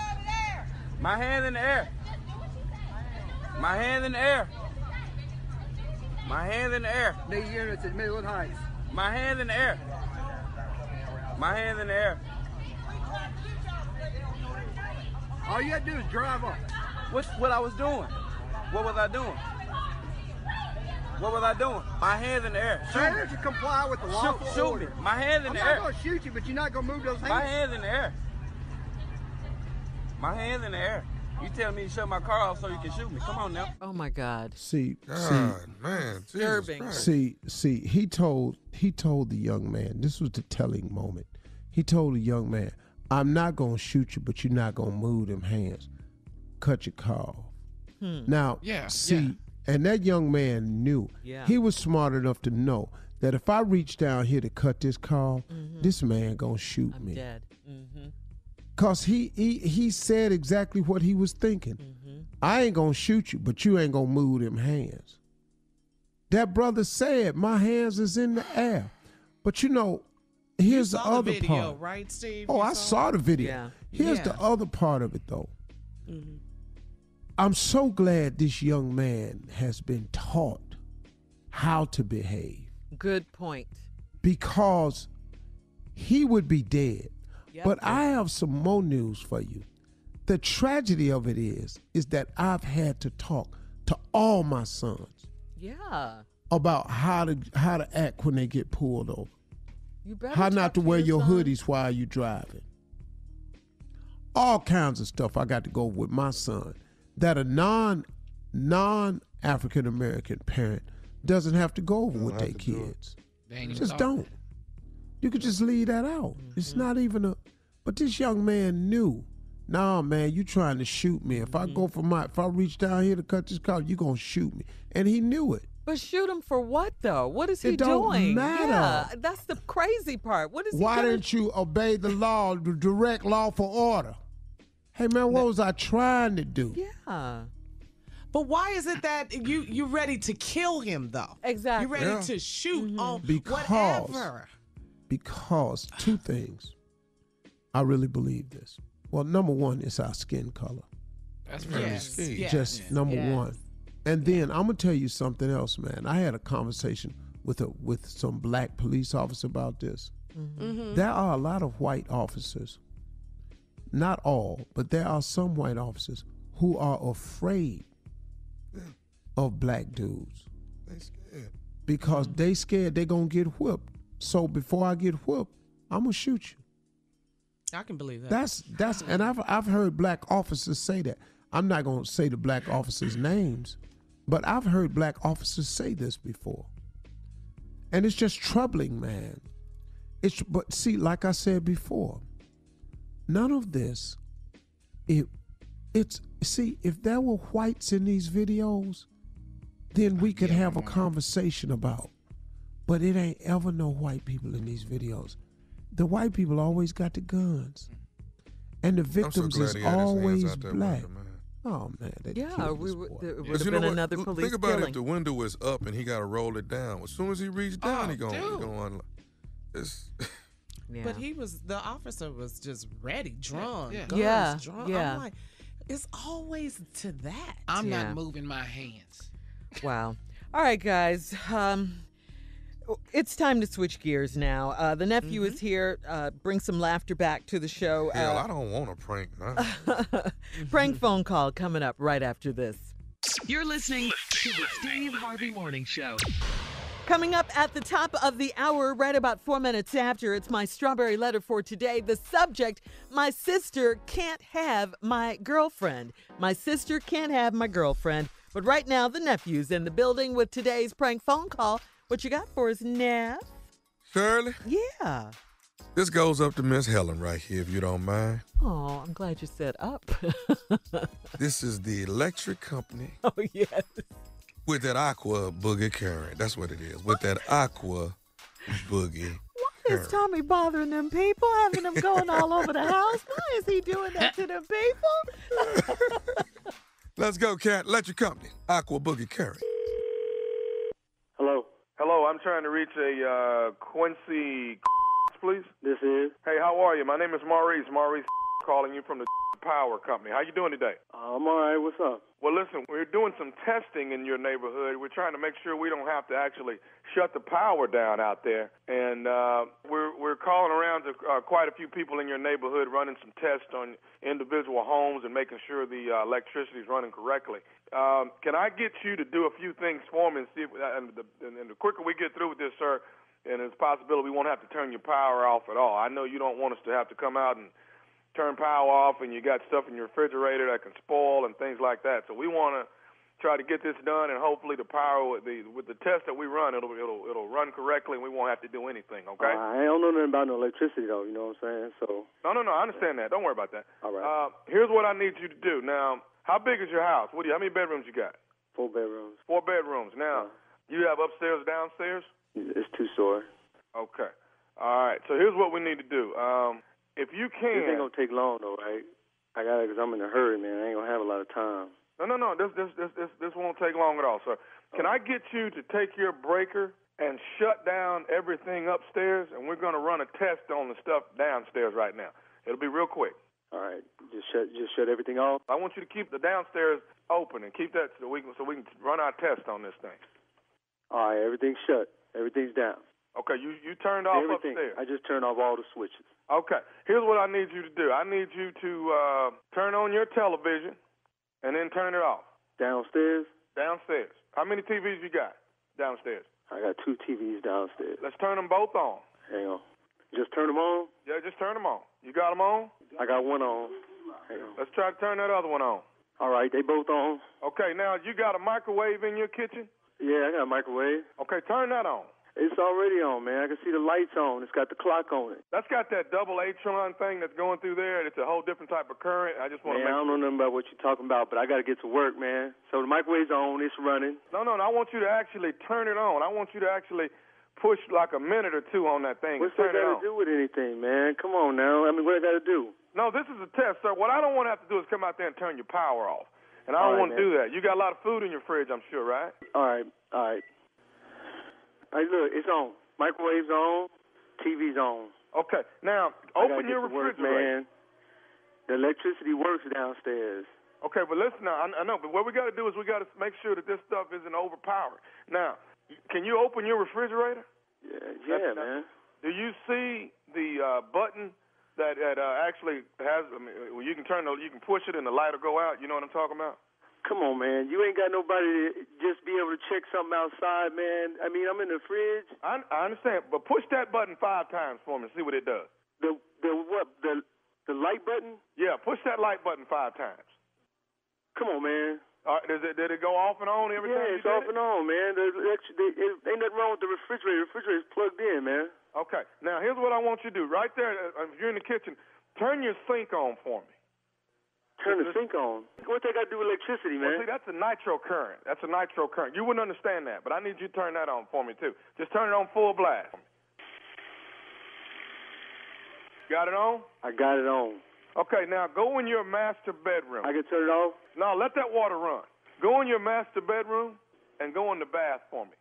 My hands in the air. My hands in the air. My hands in the air. Need units at Midland Heights. My hands in the air. My hands in the air. All you gotta do is drive up. What's what I was doing? What was I doing? What was I doing? My hands in the air. Shoot Failure me. to comply with the Shoot, lawful shoot order. me. My hands in I'm the air. I'm not gonna shoot you, but you're not gonna move those hands. My hands in the air. My hands in the air. You tell me to shut my car off so you can shoot me. Come on now. Oh, my God. See, God, see, man, Jesus Disturbing. See, see, he told he told the young man. This was the telling moment. He told the young man, "I'm not gonna shoot you, but you're not gonna move them hands. Cut your car off." Hmm. Now, Yeah, see, yeah. and that young man knew. Yeah. He was smart enough to know that if I reach down here to cut this car, off, Mhm. this man gonna shoot I'm me. dead. Mm-hmm. Cause he, he he said exactly what he was thinking. Mm-hmm. I ain't gonna shoot you, but you ain't gonna move them hands. That brother said, My hands is in the air. But you know, here's the saw other video, part. right, Steve? Oh, You I saw the video. Yeah. Here's Yeah. the other part of it though. Mhm. I'm so glad this young man has been taught how to behave Good point. because he would be dead. Yep. But I have some more news for you. The tragedy of it is, is that I've had to talk to all my sons Yeah. about how to how to act when they get pulled over. You better How not to wear your your hoodies while you're driving. All kinds of stuff I got to go with my son that a non non African American parent doesn't have to go over with their kids. They Just don't. You could just leave that out. It's not even a. But this young man knew. Nah, man, you trying to shoot me. If I go for my, if I reach down here to cut this car, you gonna shoot me. And he knew it. But shoot him for what though? What is he It don't doing? matter. Yeah, that's the crazy part. What is he Why gonna didn't you obey the law, the direct lawful order? Hey man, what was I trying to do? Yeah. But why is it that you you ready to kill him though? Exactly. You ready Yeah. to shoot on Because- whatever? Because two things. I really believe this. Well, number one is our skin color. That's very Yes, yes. Just number Yes. one. And then I'm gonna tell you something else, man. I had a conversation with a with some black police officer about this. Mhm. There are a lot of white officers, not all, but there are some white officers who are afraid of black dudes They scared. because they scared they gonna get whipped. So before I get whipped, I'm gonna shoot you. I can believe that. That's that's and I've I've heard black officers say that. I'm not gonna say the black officers' names, but I've heard black officers say this before. And it's just troubling, man. It's but see, like I said before, none of this it it's see, if there were whites in these videos, then we could have a uh-huh. conversation about. But it ain't ever no white people in these videos. The white people always got the guns. Mm. and the I'm so victims is he had his hands always black. Oh man, they Yeah, killed we this would- there would have you know been what? another L- police Think about killing. if the window is up and he got to roll it down. As soon as he reached down, he going Oh, he going dude. he going unlock. It's Yeah. But he was the officer was just ready, drawn, yeah. guns Yeah, drawn. yeah. I'm like, it's always to that. I'm Yeah. not moving my hands. Wow. All right, guys. Um, it's time to switch gears now. Uh, the nephew is here. Uh, bring some laughter back to the show. hell, Uh, I don't want a prank. Huh? prank phone call coming up right after this. You're listening to the Steve Harvey Morning Show. Coming up at the top of the hour, right about four minutes after, it's my strawberry letter for today. The subject My sister can't have my girlfriend. My sister can't have my girlfriend. But right now, the nephew's in the building with today's prank phone call. What you got for us, Neff? Shirley, Yeah. this goes up to Miss Helen right here, if you don't mind. Oh, I'm glad you said up. This is the electric company oh, yes. With that aqua boogie current. That's what it is. With that aqua boogie. Why is Tommy bothering them people, having them going all over the house? Why is he doing that to them people? Let's go, cat. Let your company. Aqua boogie current. Hello. Hello, I'm trying to reach a uh, Quincy, please. This is. Hey, how are you? My name is Maurice. Maurice calling you from the power company. How you doing today? I'm all right. What's up? Well, listen, we're doing some testing in your neighborhood. We're trying to make sure we don't have to actually shut the power down out there, and uh, we're we're calling around to uh, quite a few people in your neighborhood, running some tests on individual homes and making sure the uh, electricity is running correctly. Um, can I get you to do a few things for me and see if, and the, and the quicker we get through with this, sir, and there's a possibility we won't have to turn your power off at all. I know you don't want us to have to come out and turn power off and you got stuff in your refrigerator that can spoil and things like that. So we want to try to get this done and hopefully the power with the with the test that we run it'll it'll it'll run correctly and we won't have to do anything, okay? Uh, I don't know nothing about no electricity though. You know what I'm saying? So No, no, no, I understand that. Don't worry about that. all right. Uh here's what I need you to do. Now, how big is your house? What do you how many bedrooms you got? Four bedrooms. Four bedrooms. Now, you have upstairs downstairs? It's two story. Okay. All right. So here's what we need to do. Um if you can. This ain't gonna take long though, right? I got it because I'm in a hurry, man. I ain't gonna have a lot of time. No, no, no. This, this, this, this, this won't take long at all, sir. Can oh. I get you to take your breaker and shut down everything upstairs, and we're going to run a test on the stuff downstairs right now. It'll be real quick. All right, just shut, just shut everything off. I want you to keep the downstairs open and keep that so we can, so we can run our test on this thing. All right, everything's shut. Everything's down. Okay, you you turned off Everything. upstairs. I just turned off all the switches. Okay, here's what I need you to do. I need you to uh, turn on your television and then turn it off. Downstairs, Downstairs. How many TVs you got downstairs? I got two TVs downstairs. Let's turn them both on. Hang on. Just turn them on. Yeah, just turn them on. You got them on? I got one on. Hang on. Let's try to turn that other one on. All right, they both on. Okay, now you got a microwave in your kitchen? Yeah, I got a microwave. Okay, turn that on. It's already on, man. I can see the lights on. It's got the clock on it. That's got that double Atron thing that's going through there. It's a whole different type of current. I just want to. Man, I don't know nothing about what you're talking about, but I got to get to work, man. So the microwave's on. It's running. No, no, no. I want you to actually turn it on. I want you to actually push like a minute or two on that thing What's that got to do with anything, man? Come on now. I mean, what I got to do? No, this is a test, sir. What I don't want to have to do is come out there and turn your power off. And I don't want to do that. You got a lot of food in your fridge, I'm sure, right? All right, all right. Hey, look, it's on. Microwave's on. TV's on. Okay. Now, open your to work, refrigerator. man. The electricity works downstairs. Okay, but listen now. I, I know, but what we got to do is we got to make sure that this stuff isn't overpowered. Now, can you open your refrigerator? Yeah, yeah, That's- man. Do you see the uh, button that that uh, actually has? I mean, well, you can turn the, you can push it and the light will go out. You know what I'm talking about? Come on, man. You ain't got nobody to just be able to check something outside, man. I mean, I'm in the fridge. I, I understand, but push that button five times for me and see what it does. The the what the the light button? Yeah, push that light button five times. Come on, man. All right, does it did it go off and on every yeah, time? it's did off it? and on, man. The electric, the, it, ain't nothing wrong with the refrigerator. The refrigerator's plugged in, man. Okay. Now here's what I want you to do. Right there, uh, if you're in the kitchen, turn your sink on for me. Turn the sink on. What they got to do with electricity, man? Well, see, that's a nitro current. That's a nitro current. You wouldn't understand that, but I need you to turn that on for me too. Just turn it on full blast. Got it on? I got it on. Okay, now go in your master bedroom. I can turn it off? No, let that water run. Go in your master bedroom and go in the bath for me.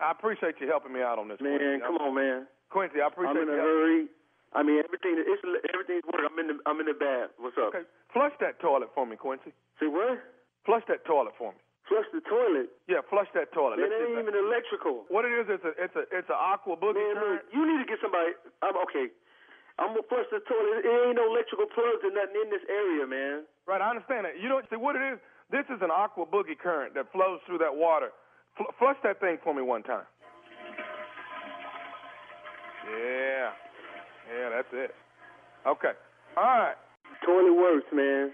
I appreciate you helping me out on this. Man, Quincy. come on, man. Quincy, I appreciate I'm in a hurry. I mean, everything. It's everything's working. I'm in the. I'm in the bath. What's up? Okay, flush that toilet for me, Quincy. Say what? Flush that toilet for me. Flush the toilet. Yeah, flush that toilet. Man, Let's it see ain't even electrical. What it is, it's a it's a it's a aqua boogie. Man, current. look, you need to get somebody. I'm okay. I'm gonna flush the toilet. It ain't no electrical plugs or nothing in this area, man. Right, I understand that. You don't see what it is. This is an aqua boogie current that flows through that water. Fl- flush that thing for me one time. Yeah, yeah, that's it. Okay, all right. Toilet works, man.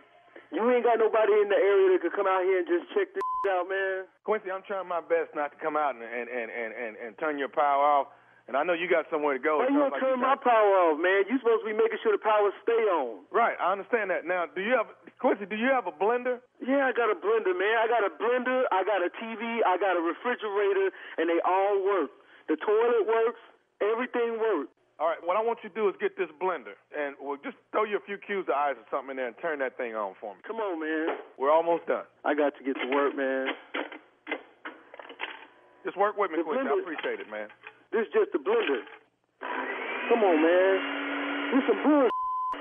You ain't got nobody in the area that could come out here and just check this out, man. Quincy, I'm trying my best not to come out and and and and, and, and turn your power off. And I know you got somewhere to go. It you gonna like turn my power off, man? You supposed to be making sure the power stay on. Right, I understand that. Now, do you have Quincy? Do you have a blender? Yeah, I got a blender, man. I got a blender, I got a TV, I got a refrigerator, and they all work. The toilet works, everything works. All right, what I want you to do is get this blender, and we'll just throw you a few cubes of ice or something in there and turn that thing on for me. Come on, man. We're almost done. I got to get to work, man. Just work with me, The Quincy. I appreciate it, man. This is just a blender. Come on, man. This some bull.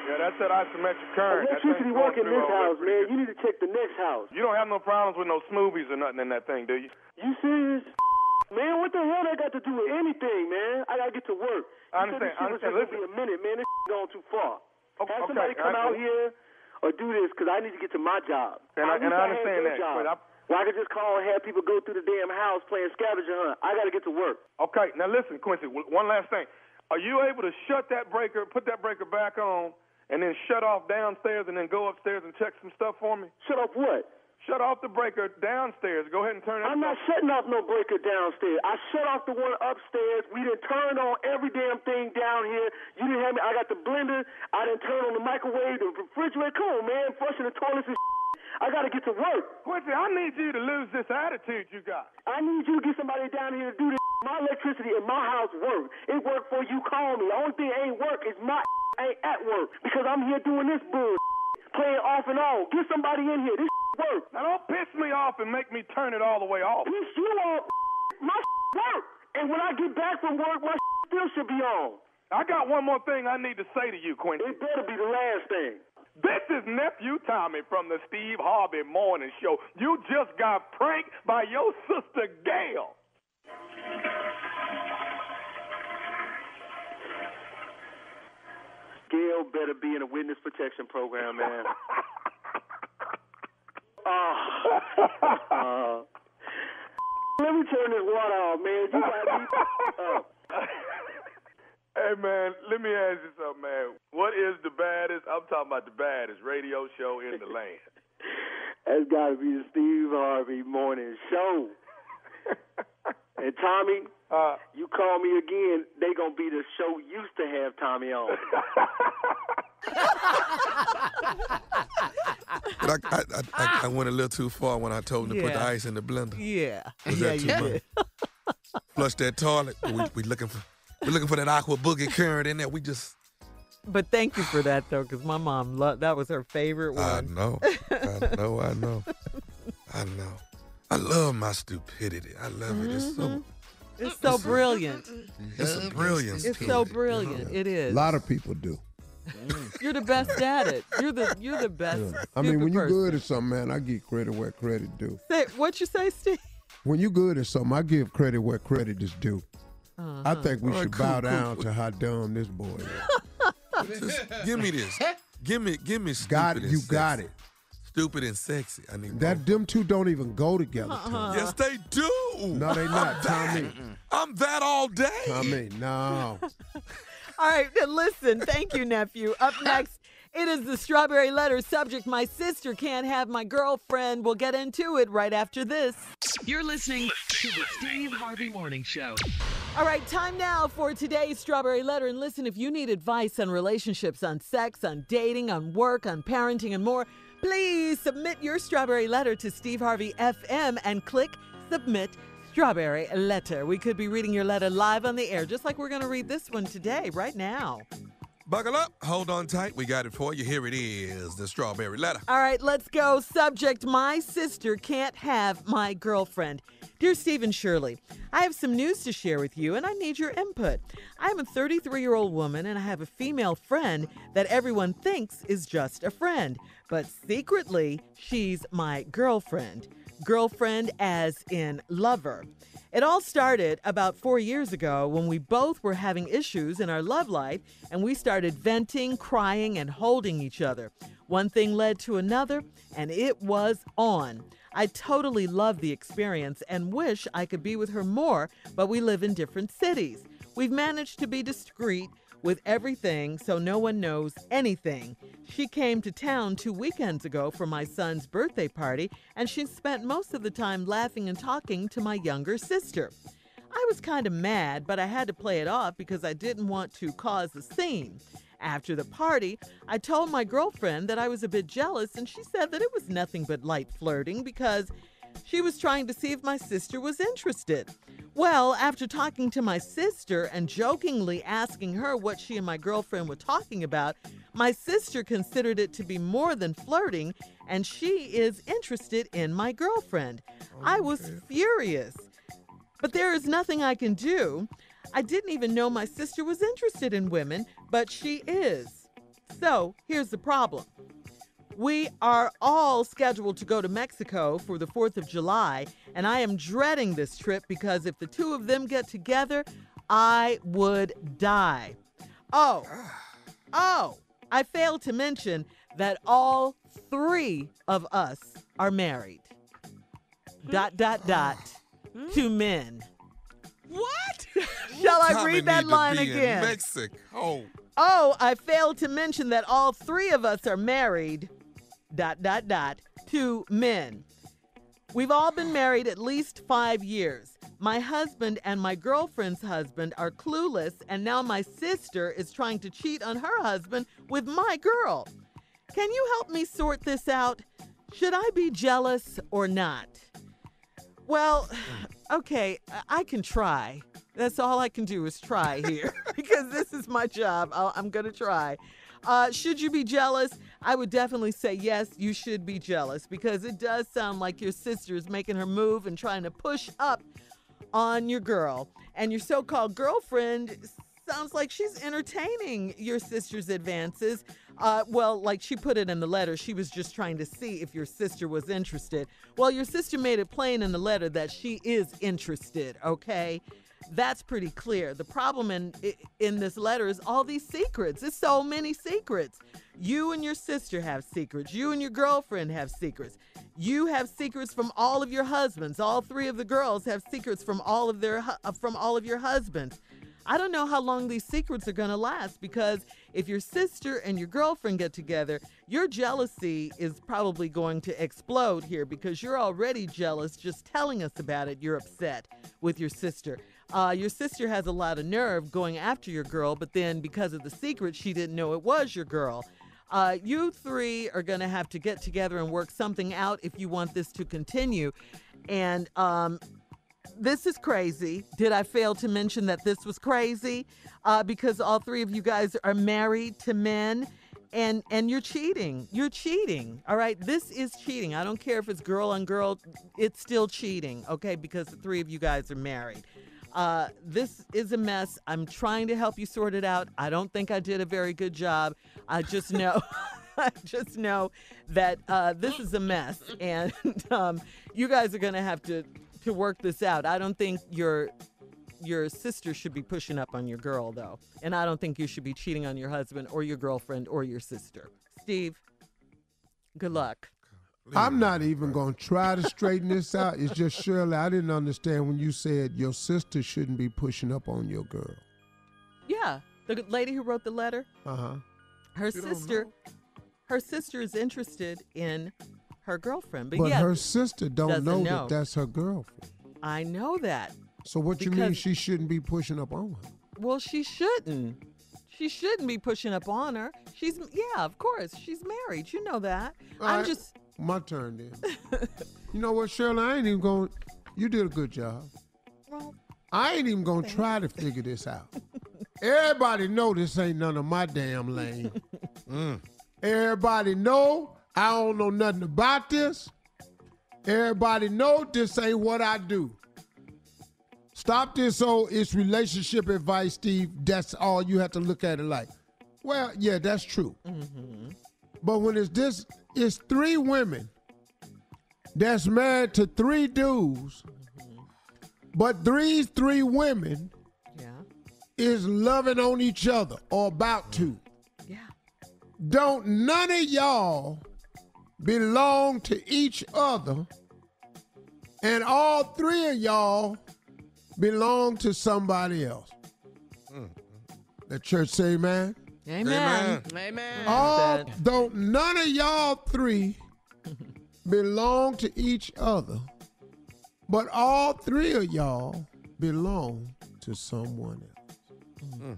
Yeah, that's that isometric current. Electricity work in this house, man. You need to check the next house. You don't have no problems with no smoothies or nothing in that thing, do you? You serious? Man, what the hell that got to do with anything, man? I gotta get to work. I You understand, said this I shit was understand. just gonna be a minute, man. This going too far. Okay, Have somebody okay, come out here or do this because I need to get to my job. And I- wish and I understand that, Job, but I- where I could just call and have people go through the damn house playing scavenger hunt. I gotta get to work. Okay, now listen, Quincy. One last thing. Are you able to shut that breaker, put that breaker back on, and then shut off downstairs, and then go upstairs and check some stuff for me? Shut off what? Shut off the breaker downstairs. Go ahead and turn it. I'm not shutting off no breaker downstairs. I shut off the one upstairs. We didn't turn on every damn thing down here. You didn't have me. I got the blender. I didn't turn on the microwave, the refrigerator. Come on, man. Flushing the toilets and I got to get to work. Quincy, I need you to lose this attitude you got. I need you to get somebody down here to do this. My electricity in my house work. It worked for you. Call me. The only thing ain't work is my ain't at work because I'm here doing this bull playing off and on. Get somebody in here. This work. Now don't piss me off and make me turn it all the way off. Piss you off. My work. And when I get back from work, my still should be on. I got one more thing I need to say to you, Quincy. It better be the last thing. This is nephew Tommy from the Steve Harvey Morning Show. You just got pranked by your sister Gail. Gail better be in a witness protection program, man. Oh. Uh, let me turn this water off, man. You got me. Oh. Hey man, let me ask you something, man. What is the baddest? I'm talking about the baddest radio show in the land. That's got to be the Steve Harvey Morning Show. and Tommy, uh, you call me again, they gonna be the show used to have Tommy on. But I, I, I, I, I went a little too far when I told him to put the ice in the blender. Yeah. Was yeah, that too you much? Flush that toilet. We, we looking for we looking for that aqua boogie current in there. We just But thank you for that though, because my mom loved that was her favorite one. I know. I know, I know. I know. I love my stupidity. I love it. It's so It's so brilliant. it's a brilliance. It's so it, you know? brilliant. It is. A lot of people do. You're the best at it. You're the you're the best. I mean, when you're person. good at something, man, I give credit where credit due. Say, what you say, Steve? When you're good at something, I give credit where credit is due. I Uh-huh. think we All right, should cool, bow cool, down cool. to how dumb this boy is. Just give me this. Give me give me stupid Got it. You got it. Stupid and sexy. I need That them two don't even go together. Uh-uh. Tommy. Yes, they do. No, they not. I'm that. Tommy. I'm that all day. Tommy, no. All right, then listen. Thank you, nephew. Up next, it is the strawberry letter subject. My sister can't have my girlfriend. We'll get into it right after this. You're listening to the Steve Harvey Morning Show. All right, time now for today's strawberry letter. And listen, if you need advice on relationships, on sex, on dating, on work, on parenting, and more, please submit your strawberry letter to Steve Harvey FM and click submit strawberry letter. We could be reading your letter live on the air, just like we're going to read this one today, right now. Buckle up, hold on tight. We got it for you. Here it is the strawberry letter. All right, let's go. Subject My sister can't have my girlfriend. Dear Stephen Shirley, I have some news to share with you and I need your input. I am a 33 year old woman and I have a female friend that everyone thinks is just a friend, but secretly, she's my girlfriend. Girlfriend as in lover. It all started about four years ago when we both were having issues in our love life and we started venting, crying, and holding each other. One thing led to another, and it was on. I totally love the experience and wish I could be with her more, but we live in different cities. We've managed to be discreet with everything so no one knows anything. She came to town two weekends ago for my son's birthday party, and she spent most of the time laughing and talking to my younger sister. I was kind of mad, but I had to play it off because I didn't want to cause a scene. After the party, I told my girlfriend that I was a bit jealous, and she said that it was nothing but light flirting because she was trying to see if my sister was interested. Well, after talking to my sister and jokingly asking her what she and my girlfriend were talking about, my sister considered it to be more than flirting, and she is interested in my girlfriend. I was furious. But there is nothing I can do. I didn't even know my sister was interested in women, but she is. So here's the problem. We are all scheduled to go to Mexico for the 4th of July, and I am dreading this trip because if the two of them get together, I would die. Oh, oh, I failed to mention that all three of us are married. Dot, dot, dot, to men. What? Shall I read that line again? Mexico. Oh, I failed to mention that all three of us are married, dot, dot, dot, to men. We've all been married at least five years. My husband and my girlfriend's husband are clueless, and now my sister is trying to cheat on her husband with my girl. Can you help me sort this out? Should I be jealous or not? Well, okay, I- I can try. That's all I can do is try here because this is my job. I'll, I'm going to try. Uh, should you be jealous? I would definitely say yes, you should be jealous because it does sound like your sister is making her move and trying to push up on your girl. And your so called girlfriend sounds like she's entertaining your sister's advances. Uh, well, like she put it in the letter, she was just trying to see if your sister was interested. Well, your sister made it plain in the letter that she is interested, okay? That's pretty clear. The problem in in this letter is all these secrets. It's so many secrets. You and your sister have secrets. You and your girlfriend have secrets. You have secrets from all of your husbands. All three of the girls have secrets from all of their uh, from all of your husbands. I don't know how long these secrets are going to last because if your sister and your girlfriend get together, your jealousy is probably going to explode here because you're already jealous just telling us about it. You're upset with your sister. Uh, your sister has a lot of nerve going after your girl, but then because of the secret, she didn't know it was your girl. Uh, you three are going to have to get together and work something out if you want this to continue. And um, this is crazy. Did I fail to mention that this was crazy? Uh, because all three of you guys are married to men. And, and you're cheating. You're cheating. All right. This is cheating. I don't care if it's girl on girl. It's still cheating. Okay. Because the three of you guys are married. Uh, this is a mess. I'm trying to help you sort it out. I don't think I did a very good job. I just know, I just know that uh, this is a mess, and um, you guys are gonna have to to work this out. I don't think your your sister should be pushing up on your girl though, and I don't think you should be cheating on your husband or your girlfriend or your sister. Steve, good luck. I'm not even going to try to straighten this out. It's just Shirley, I didn't understand when you said your sister shouldn't be pushing up on your girl. Yeah, the lady who wrote the letter. Uh huh. Her You sister, her sister is interested in her girlfriend, but, But yeah, her sister don't know, know. that that's her girlfriend. I know that. So what you mean she shouldn't be pushing up on her? Well, she shouldn't. She shouldn't be pushing up on her. She's yeah, of course. She's married. You know that. All I'm right, just my turn then. you know what, Shirley? I ain't even going. You did a good job. well, I ain't even gonna try to figure this out. Everybody know this ain't none of my damn lane. Mm. Everybody know I don't know nothing about this. Everybody know this ain't what I do. Stop this old it's relationship advice, Steve. That's all you have to look at it like. Well, yeah, that's true. Mm-hmm. But when it's this, it's three women that's married to three dudes, mm-hmm. but these three women Yeah. is loving on each other or about to. Yeah. Don't none of y'all belong to each other, and all three of y'all belong to somebody else. Mm-hmm. The church say, man. Amen. Amen. All Said. don't none of y'all three belong to each other, but all three of y'all belong to someone else. Hmm.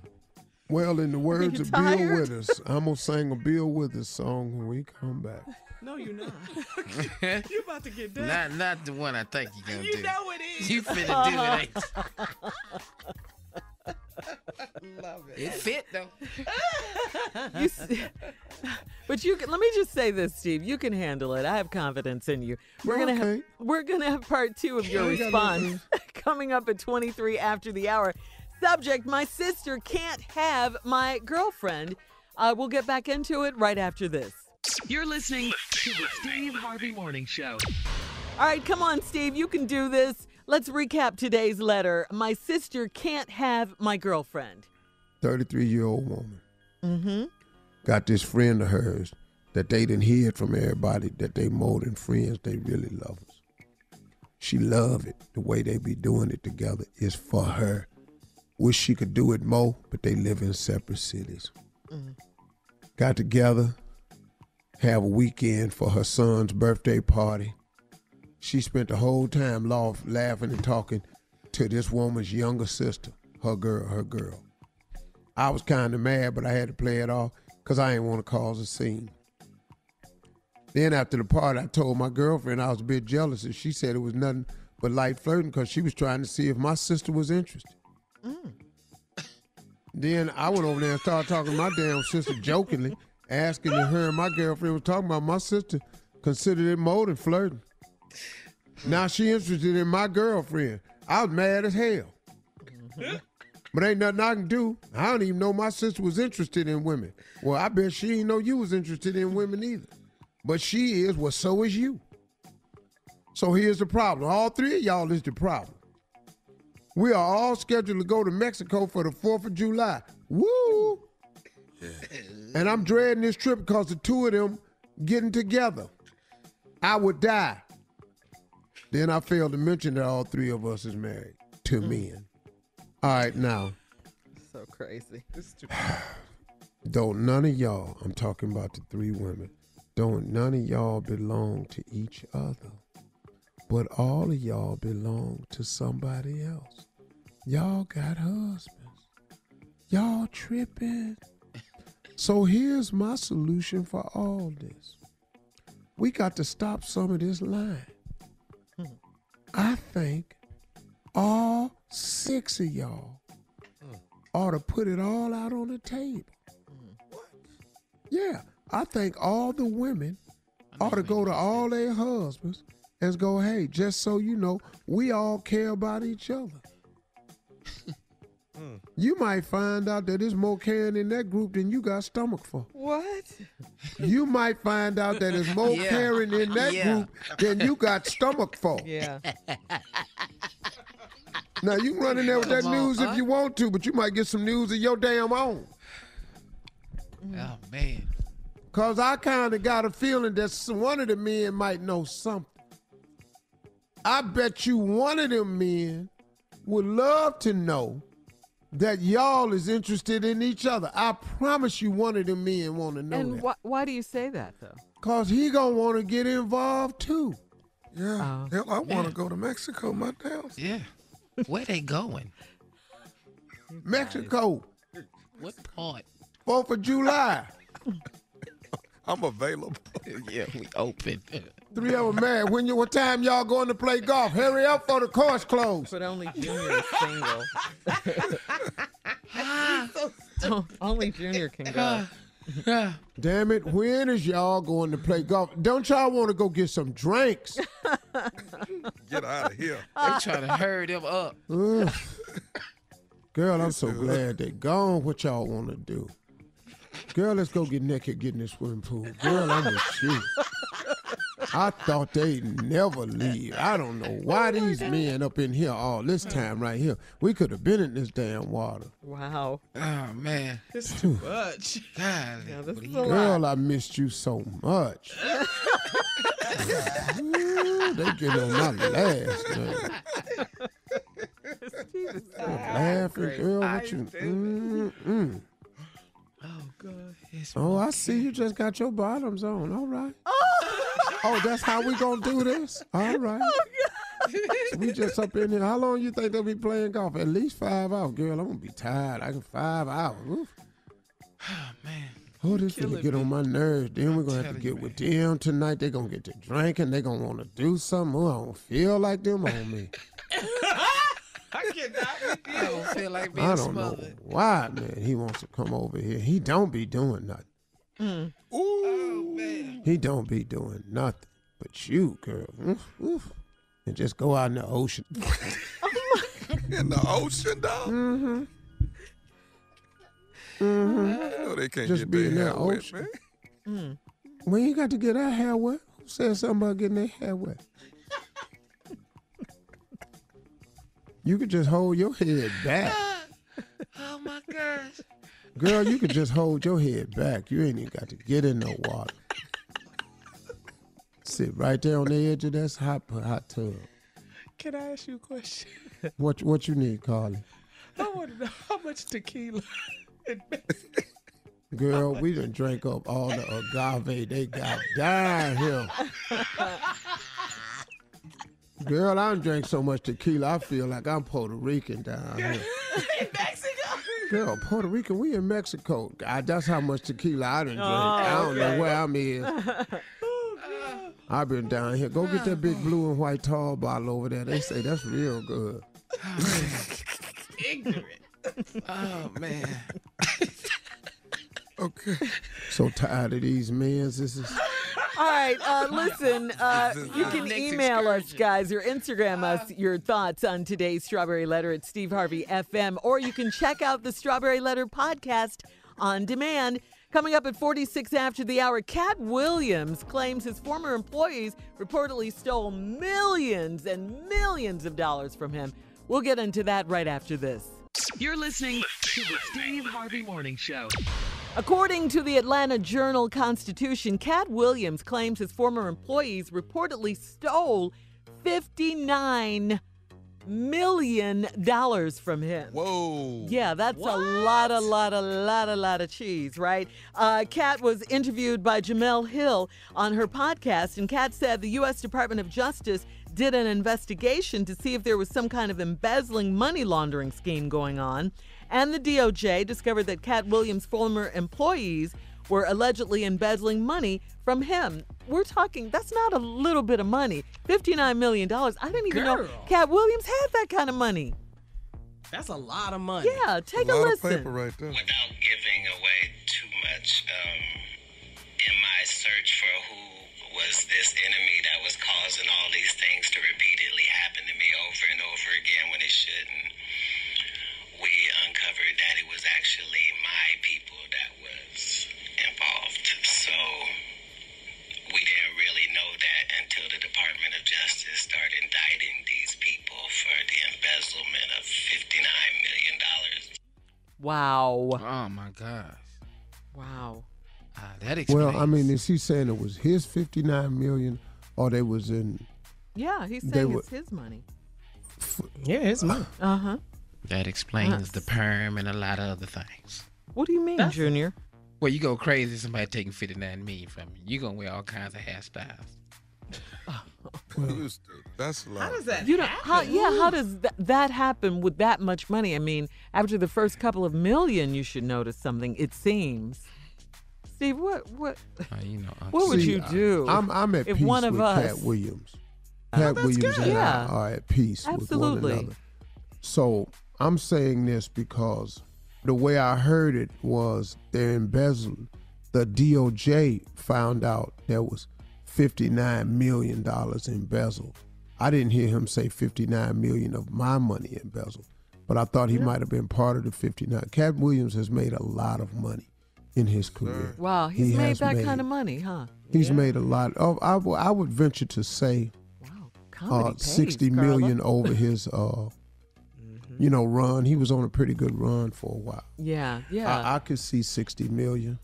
Well, in the words you of Bill? Withers, I'm gonna sing a Bill Withers song when we come back. No, you're not. you're about to get done. Not not the one I think you're gonna You do. know it is. You're finna do it. Ain't Love it. It fit though. You s- but you can, let me just say this, Steve. You can handle it. I have confidence in you. We're gonna have we're gonna have part two of your response coming up at 23 after the hour. Subject: My sister can't have my girlfriend. Uh, we'll get back into it right after this. You're listening to the Steve Harvey Morning Show. All right, come on, Steve. You can do this. Let's recap today's letter. My sister can't have my girlfriend. 33 year old woman Mm-hmm. got this friend of hers that they didn't hear from everybody that they more than friends, they really love us. She love it. The way they be doing it together is for her. Wish she could do it more, but they live in separate cities. Got together, have a weekend for her son's birthday party. She spent the whole time laugh, laughing and talking to this woman's younger sister, her girl, her girl. I was kind of mad, but I had to play it off because I didn't want to cause a scene. Then after the party, I told my girlfriend I was a bit jealous, and she said it was nothing but light flirting because she was trying to see if my sister was interested. Mm. Then I went over there and started talking to my damn sister jokingly, asking her and my girlfriend was talking about my sister considered it more than flirting. Now she interested in my girlfriend. I was mad as hell. But ain't nothing I can do. I don't even know my sister was interested in women. Well, I bet she ain't know you was interested in women either. But she is, well, so is you. So here's the problem. All three of y'all is the problem. We are all scheduled to go to Mexico for the 4th of July. Woo! And I'm dreading this trip because the two of them getting together. I would die. Then I failed to mention that all three of us is married to mm. men. All right, now, So crazy. don't none of y'all, I'm talking about the three women, don't none of y'all belong to each other. But all of y'all belong to somebody else. Y'all got husbands. Y'all tripping. So here's my solution for all this. We got to stop some of this lying. I think all six of y'all ought to put it all out on the table. What? Yeah, I think all the women ought to go to all their husbands and go, hey, just so you know, we all care about each other. You might find out that there's more caring in that group than you got stomach for. What? You might find out that there's more Yeah. caring in that Yeah. group than you got stomach for. Yeah. Now you can run in there with that on, news if you want to, but you might get some news of your damn own. Oh man. Cause I kind of got a feeling that s- one of the men might know something. I bet you one of them men would love to know that y'all is interested in each other. I promise you, one of them men want to know And that. why, why do you say that though? Cause he gonna want to get involved too. Yeah. Oh. Hell, I want to Yeah. go to Mexico, my damn. Yeah. Where they going? Mexico, What part? Fourth of July. I'm available. yeah, we open. Three of them married. When you, what time y'all going to play golf? Hurry up for the course close. But only Junior is single. Only Junior can go. Damn it, when is y'all going to play golf? Don't y'all want to go get some drinks? Get out of here. They trying to hurry them up. Ugh. Girl, I'm so glad they gone. What y'all want to do? Girl, let's go get naked, get in the swimming pool. Girl, I'm with you. I thought they'd never leave. I don't know why oh, these men up in here all this time right here. We could have been in this damn water. Wow. Oh man, It's too much. God, Yeah, this what is are a you- lot. Girl, I missed you so much. Ooh, they getting on my last man. Laughing, girl, what you? Mm-mm. Oh Oh, I see you just got your bottoms on. All right. Oh, that's how we gonna do this? All right. So we just up in here. How long you think they'll be playing golf? At least five hours. Girl, I'm gonna be tired. I can five hours. Oof. Oh man, Oh, this gonna get on my nerves. Then we're gonna have to telling you, get with them tonight. They're gonna get to drinking. They're gonna wanna do something. Oh, I don't feel like them on me. I cannot with you. I don't feel like being I don't know why, man. He wants to come over here. He don't be doing nothing. Mm. Oh man, He don't be doing nothing. But you, girl, oof, oof, and just go out in the ocean. In the ocean, dog. Mm-hmm. Mm-hmm. No, they can't Just get be their in that hair wet, ocean. man. We ain't got to get our hair wet. Who said something about getting their hair wet? You could just hold your head back. oh my gosh. Girl, you could just hold your head back. You ain't even got to get in no water. Sit right there on the edge of that hot hot tub. Can I ask you a question? What what you need, Carly? I want to know how much tequila. Girl, we done drank up all the agave they got down here. Girl, I done drank so much tequila, I feel like I'm Puerto Rican down here. in Mexico. Girl, Puerto Rican, we in Mexico. God, that's how much tequila I done drink. Oh, I don't okay. know where I'm in. I've been down here. Go get that big blue and white tall bottle over there. They say that's real good. Ignorant. Oh man. Okay. So tired of these men. This is All right, uh, listen, uh, you can next email us, excursion. guys, or Instagram us your thoughts on today's Strawberry Letter at Steve Harvey FM, or you can check out the Strawberry Letter podcast on demand. Coming up at 46 after the hour, Katt Williams claims his former employees reportedly stole millions and millions of dollars from him. We'll get into that right after this. You're listening to the Steve Harvey Morning Show. According to the Atlanta Journal Constitution, Katt Williams claims his former employees reportedly stole $59 million from him. Whoa. Yeah, that's a lot, a lot, a lot, a lot of cheese, right? Uh, Katt was interviewed by Jemele Hill on her podcast, and Katt said the U.S. Department of Justice did an investigation to see if there was some kind of embezzling money laundering scheme going on. And the DOJ discovered that Katt Williams' former employees were allegedly embezzling money from him. We're talking, that's not a little bit of money. $59 million. I didn't even know Girl. Katt Williams had that kind of money. That's a lot of money. Yeah, take a a, lot listen. of paper right there. without giving away too much um, in my search for who was this enemy that was causing all these things to repeatedly happen to me over and over again when it shouldn't we uncovered that it was actually my people that was involved so we didn't really know that until the department of justice started indicting these people for the embezzlement of 59 million dollars Wow. Oh my gosh. Wow. Ah, that explains. well, I mean, is he saying it was his fifty nine million or they was in Yeah, he's They saying were- his money. Yeah, it's money. Uh huh. That explains the perm and a lot of other things. What do you mean, That's- Junior? Well, you go crazy. Somebody taking fifty nine million from you. You gonna wear all kinds of hairstyles. Used. That's a lot. How does that You know, happen? how, yeah, how does th- that happen with that much money? I mean, after the first couple of million, you should notice something. It seems. Steve, what what Uh, you know. what would See, you do? I'm I'm at if peace one of with us- Katt Williams. Pat that's Williams good. and Yeah. I are at peace Absolutely. with one another. So I'm saying this because the way I heard it was they're embezzled. The DOJ found out there was $59 million embezzled. I didn't hear him say 59 million of my money embezzled, but I thought he might have been part of the 59. Katt Williams has made a lot of money in his career. Wow, he's He made has that kind of money, huh? He's made a lot of. I, w- I would venture to say, Comedy uh, pays, sixty Carla. million over his, uh, you know, run. He was on a pretty good run for a while. Yeah, yeah. I, I could see sixty million.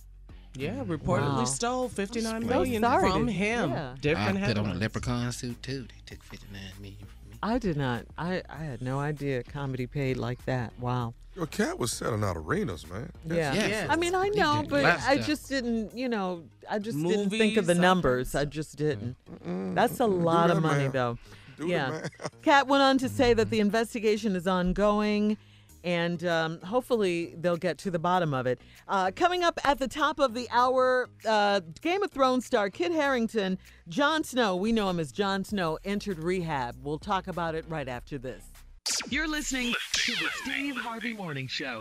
Yeah, reportedly Wow. stole fifty nine million So from him. yeah. Different I put on a leprechaun suit too. They took 59 million from me. I did not. I, I had no idea comedy paid like that. Wow. Your cat was selling out arenas, man. Yeah. Yes. I mean, I know, but I just didn't, you know, I just didn't think of the numbers. I just didn't. That's a lot that, of money, ma'am. though. Do the yeah. math. Katt went on to say that the investigation is ongoing and um, hopefully they'll get to the bottom of it. Uh, coming up at the top of the hour, uh, Game of Thrones star Kit Harington, Jon Snow, we know him as Jon Snow, entered rehab. We'll talk about it right after this. You're listening to the Steve Harvey Morning Show.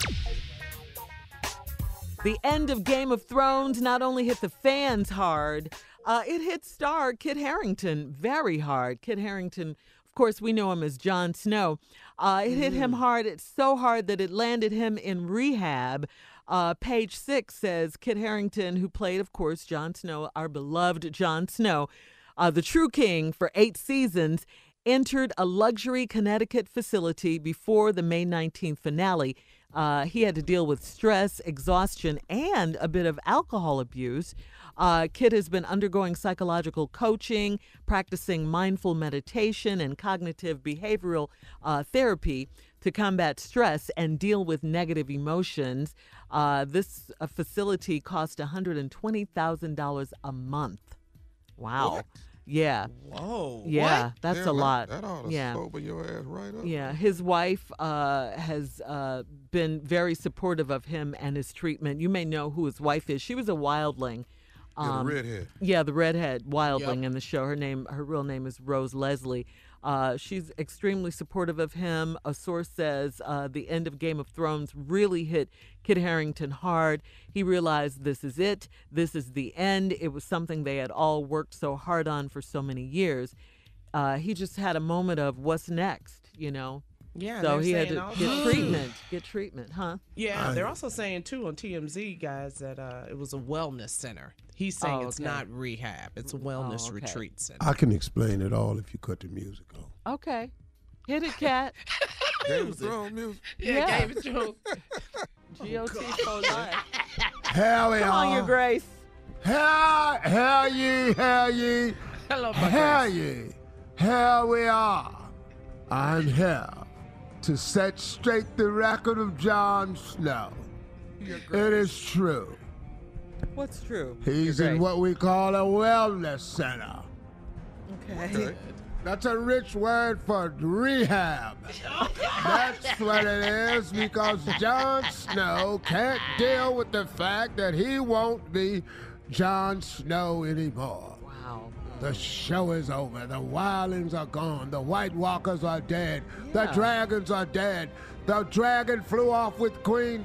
The end of Game of Thrones not only hit the fans hard, uh, it hit star Kit Harington very hard. Kit Harington, of course, we know him as Jon Snow. Uh, it hit him hard. It's so hard that it landed him in rehab. Uh, page six says Kit Harington, who played, of course, Jon Snow, our beloved Jon Snow, uh, the true king for eight seasons, entered a luxury Connecticut facility before the May 19th finale. Uh, he had to deal with stress, exhaustion, and a bit of alcohol abuse. Uh, Kit has been undergoing psychological coaching, practicing mindful meditation and cognitive behavioral uh, therapy to combat stress and deal with negative emotions. Uh, this uh, facility cost $120,000 a month. Wow. Yeah. Whoa. Yeah, What? that's Damn, a that- lot. That ought to yeah. sober your ass right up. Yeah, his wife uh, has uh, been very supportive of him and his treatment. You may know who his wife is. She was a wildling. Yeah, the redhead. Yeah, the redhead wildling in the show. Her name, her real name is Rose Leslie. Uh, she's extremely supportive of him. A source says uh, the end of Game of Thrones really hit Kit Harington hard. He realized this is it. This is the end. It was something they had all worked so hard on for so many years. Uh, he just had a moment of what's next, you know. Yeah, So he had to also- get treatment. Get treatment, huh? Yeah, they're also saying too on TMZ, guys, that uh, it was a wellness center. He's saying Oh, it's okay. not rehab; it's a wellness okay. retreat center. I can explain it all if you cut the music on. Okay. Hit it, cat. Game of Thrones music. yeah, Yeah. Game of Thrones. GOT for life. Hell Come on, Your Grace. Hell, hell ye, hell ye, Hello, my hell Grace. ye. Here we are. I'm here to set straight the record of Jon Snow. It is true. What's true? He's in what we call a wellness center. Okay. That's a rich word for rehab. That's what it is because Jon Snow can't deal with the fact that he won't be Jon Snow anymore. Wow. The show is over. The wildlings are gone. The White Walkers are dead. The dragons are dead. The dragon flew off with Queen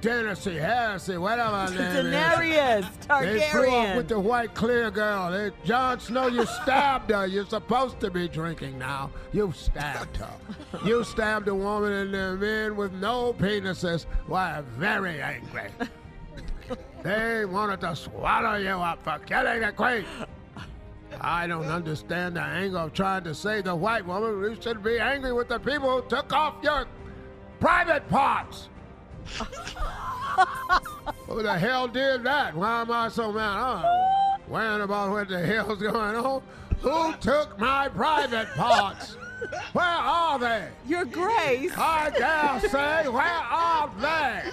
Dynasty, Heresy, whatever her name is. Daenerys They flew off with the white clear girl. Hey, Jon Snow, you stabbed her. You're supposed to be drinking now. You stabbed her. you stabbed a woman and the men with no penises were very angry. they wanted to swallow you up for killing the queen. I don't understand the anger of trying to save the white woman. You should be angry with the people who took off your private parts. Who the hell did that? Why am I so mad? I'm worrying about what the hell's going on. Who took my private parts? Where are they? Your Grace. I dare say, where are they?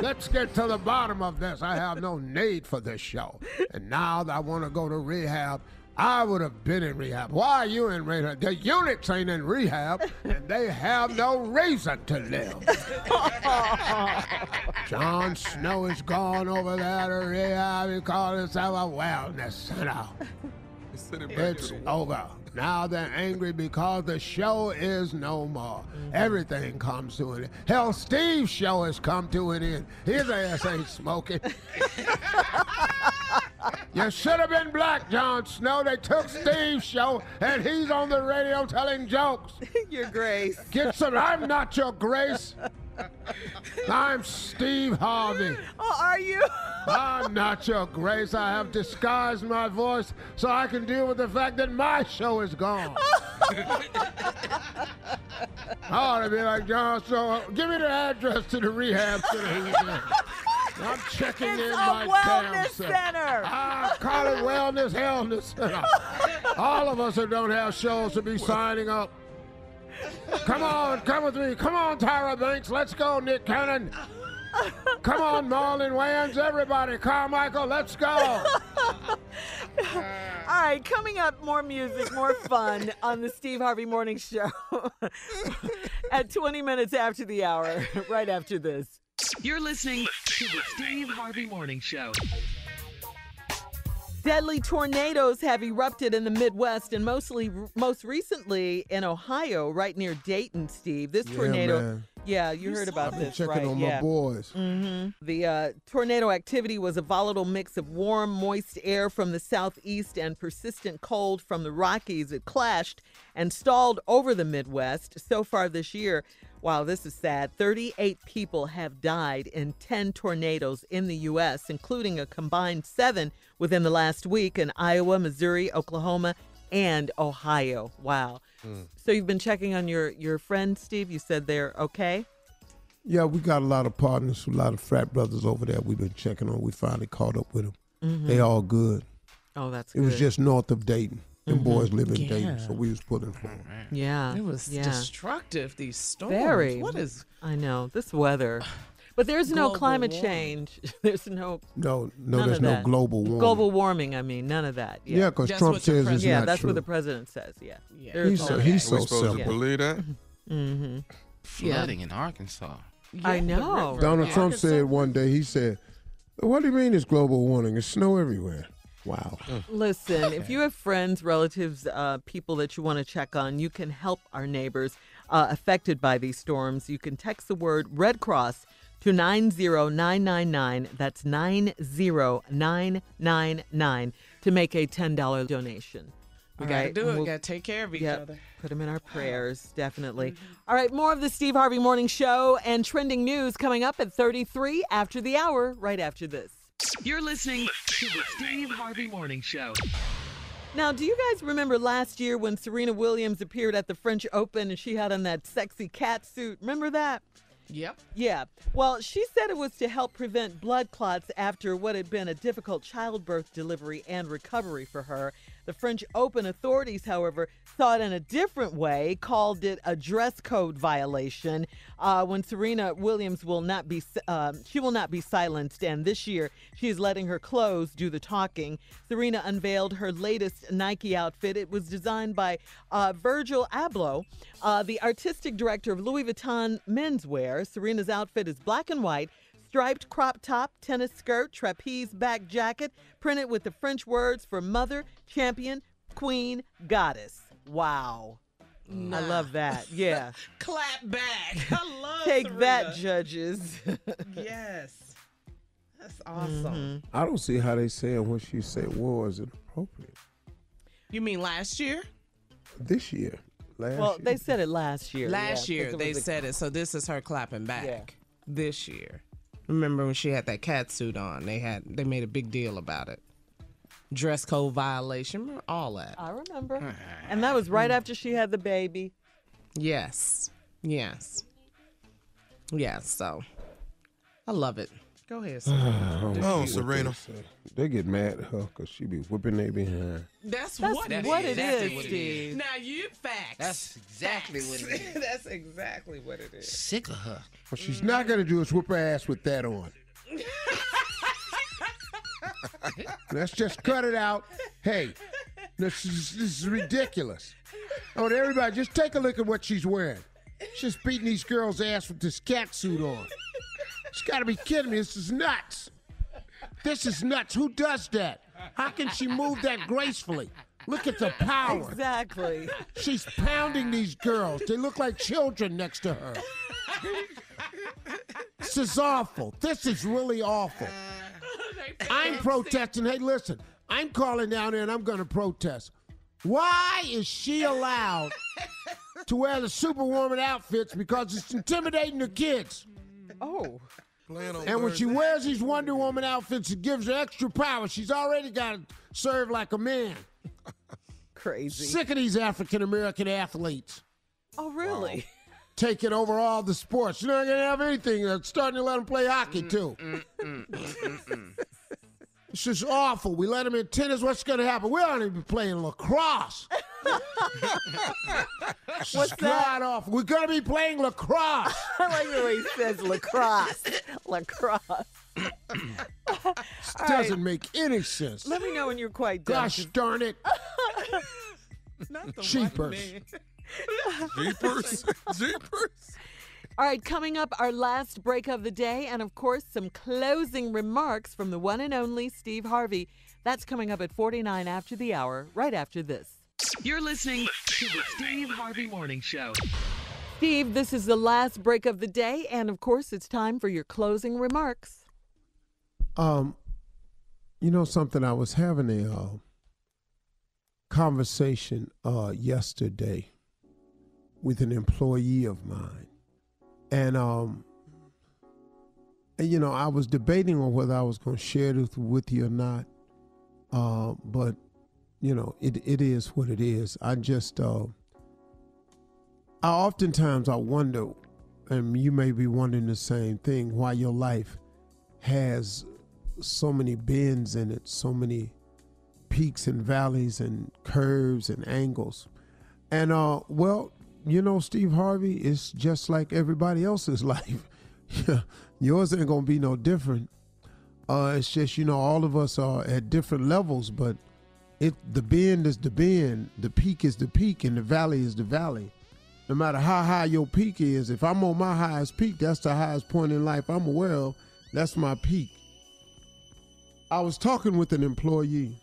Let's get to the bottom of this. I have no need for this show. And now that I want to go to rehab, I would have been in rehab. Why are you in rehab? The units ain't in rehab, and they have no reason to live. Jon Snow is gone over there to rehab. He called himself a wellness center. Send him back to It's over. Now they're angry because the show is no more. Everything comes to an end. Hell, Steve's show has come to an end. His ass ain't smoking. you should have been black, Jon Snow. They took Steve's show, and he's on the radio telling jokes. Your Grace. Get some. I'm not your Grace. I'm Steve Harvey. Oh, are you? I'm not your grace. I have disguised my voice so I can deal with the fact that my show is gone. I ought to be like John. So give me the address to the rehab center. I'm checking It's in my wellness self. center. Ah, call it wellness, hellness center. All of us who don't have shows to be signing up. Come on, come with me. Come on, Tyra Banks. Let's go, Nick Cannon. Come on, Marlon Wayans. Everybody, Carmichael, let's go. All right, coming up, more music, more fun on the Steve Harvey Morning Show at 20 minutes after the hour, right after this. You're listening to the Steve Harvey Morning Show. Deadly tornadoes have erupted in the Midwest and mostly, most recently in Ohio, right near Dayton. Steve, this Yeah, tornado. man. Yeah, you heard about I've been this, checking right? on my yeah. boys. hmm The uh, tornado activity was a volatile mix of warm, moist air from the southeast and persistent cold from the Rockies. It clashed and stalled over the Midwest. So far this year, wow, this is sad. 38 people have died in 10 tornadoes in the U.S., including a combined seven within the last week in Iowa, Missouri, Oklahoma, and Ohio. Wow. So you've been checking on your your friend, Steve. You said they're okay. Yeah, we got a lot of partners, a lot of frat brothers over there. We've been checking on. We finally caught up with them. Mhm. They all good. Oh, that's good. It was just north of Dayton. Them Mhm. boys live in Yeah. Dayton, so we was pulling for them. Yeah. It was yeah. destructive, these storms. Very. What is. I know this weather, but there's no Global climate warming. change. There's no No, no, there's no global warming. Global warming. I mean, none of that. Yeah, Yeah, 'cause That's Trump what the says it's yeah, not that's true. what the president says. Yeah. Yeah. He's so, he's so we supposed simple. to believe that? Mm-hmm. Flooding in Arkansas. I Yeah, the know. Donald Yeah. Trump Arkansas. said one day, he said, What do you mean it's global warming? It's snow everywhere. Wow. Listen, if you have friends, relatives, uh, people that you want to check on, you can help our neighbors uh, affected by these storms. You can text the word Red Cross to 90999. That's 90999 to make a $10 donation. We All got to do it. we'll- got to take care of each Yep. other. Put them in our prayers, definitely. All right, more of the Steve Harvey Morning Show and trending news coming up at 33 after the hour, right after this. You're listening to the Steve Harvey Morning Show. Now, do you guys remember last year when Serena Williams appeared at the French Open and she had on that sexy cat suit? Remember that? Yep. Yeah. Well, she said it was to help prevent blood clots after what had been a difficult childbirth delivery and recovery for her. The French Open authorities, however, saw it in a different way, called it a dress code violation. Uh, when Serena Williams will not be, um, she will not be silenced, and this year she is letting her clothes do the talking. Serena unveiled her latest Nike outfit. It was designed by uh, Virgil Abloh, uh, the artistic director of Louis Vuitton Menswear. Serena's outfit is black and white striped crop top, tennis skirt, trapeze back jacket, printed with the French words for mother, champion, queen, goddess. Wow. I love that. Yeah. Clap back. I love Take that, judges. Yes. That's awesome. Mm-hmm. I don't see how they saying what she said was inappropriate. You mean last year? This year. Last well, year. they said it last year. Last yeah, year 'cause it they a- said it, so this is her clapping back. Yeah. This year, remember when she had that cat suit on? They had they made a big deal about it. Dress code violation, all that. I remember. And that was right after she had the baby. Yes, yes, yes. So I love it. Go ahead. Oh, Serena. Oh, Oh, Serena. They, get mad at her because she be whipping their behind. That's, That's what, what it it is. is, Steve. Now you facts. That's exactly what it is. That's exactly what it is. Sick of her. What she's not going to do is whip her ass with that on. Let's just cut it out. Hey, this is, this is ridiculous. I want everybody just take a look at what she's wearing. She's beating these girls' ass with this cat suit on. She's got to be kidding me. This is nuts. This is nuts. Who does that? How can she move that gracefully? Look at the power. Exactly. She's pounding these girls. They look like children next to her. This is awful. This is really awful. I'm protesting. Hey, listen, I'm calling down there and I'm going to protest. Why is she allowed to wear the Superwoman outfits because it's intimidating the kids? Oh. And when she wears these Wonder Woman outfits, it gives her extra power. She's already got to serve like a man. Crazy. Sick of these African American athletes Oh, really? taking over all the sports. You're not going to have anything. They're starting to let them play hockey, too. This is awful. We let them in tennis. What's going to happen? We ought to be playing lacrosse. This What's is god that? awful. We're going to be playing lacrosse. I like the way he says lacrosse. lacrosse. Doesn't make any sense. Let me know when you're quite done. Gosh darn it. Not the Cheapers. white man. Jeepers. Jeepers. All right, coming up, our last break of the day, and of course, some closing remarks from the one and only Steve Harvey. That's coming up at 49 after the hour, right after this. You're listening to the Steve Harvey Morning Show. Steve, this is the last break of the day, and of course, it's time for your closing remarks. Um, you know something? I was having a uh, conversation uh, yesterday with an employee of mine, and um, and you know I was debating on whether I was going to share this with you or not. Uh, but you know it it is what it is. I just uh, I oftentimes I wonder, and you may be wondering the same thing, why your life has so many bends in it, so many peaks and valleys and curves and angles. And uh well, you know, Steve Harvey is just like everybody else's life. Yours ain't gonna be no different. Uh it's just, you know, all of us are at different levels, but it the bend is the bend, the peak is the peak, and the valley is the valley. No matter how high your peak is, if I'm on my highest peak, that's the highest point in life I'm aware of. That's my peak. I was talking with an employee,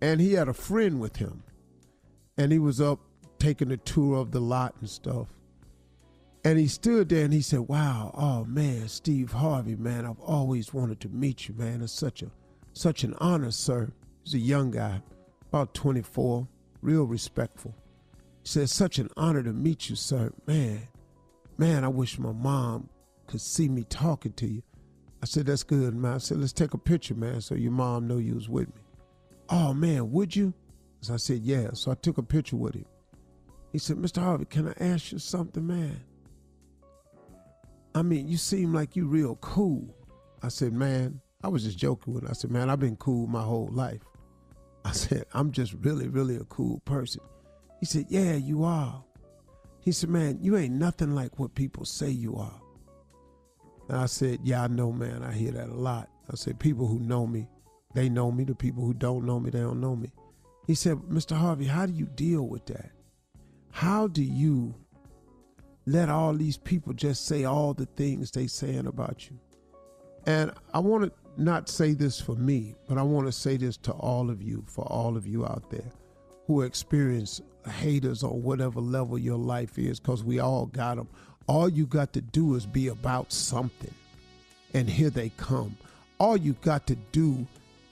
and he had a friend with him, and he was up taking a tour of the lot and stuff. And he stood there and he said, "Wow, oh man, Steve Harvey, man, I've always wanted to meet you, man. It's such a such an honor, sir." He's a young guy, about 24, real respectful. He said, "Such an honor to meet you, sir. Man, man, I wish my mom could see me talking to you." I said, "That's good, man." I said, "Let's take a picture, man, so your mom know you was with me." Oh man, would you? So I said, "Yeah." So I took a picture with him. He said, "Mr. Harvey, can I ask you something, man?" I mean, you seem like you real cool. I said, man, I was just joking with him. I said, man, I've been cool my whole life. I said, I'm just really, really a cool person. He said, yeah, you are. He said, man, you ain't nothing like what people say you are. And I said, yeah, I know, man. I hear that a lot. I said, people who know me, they know me. The people who don't know me, they don't know me. He said, Mr. Harvey, how do you deal with that? How do you let all these people just say all the things they saying about you? And I want to not say this for me, but I want to say this to all of you, for all of you out there who experience haters on whatever level your life is, because we all got them. All you got to do is be about something, and here they come. All you got to do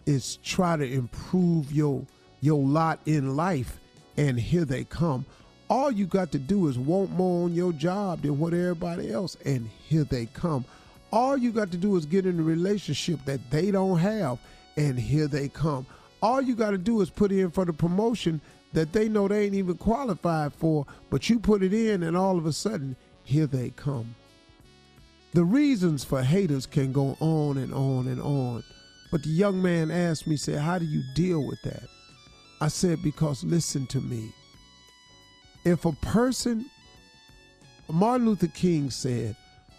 is try to improve your your lot in life, and here they come. All you got to do is want more on your job than what everybody else, and here they come. All you got to do is get in a relationship that they don't have, and here they come. All you got to do is put in for the promotion that they know they ain't even qualified for, but you put it in, and all of a sudden, here they come. The reasons for haters can go on and on and on. But the young man asked me, said, How do you deal with that? I said, Because listen to me. If a person, Martin Luther King said,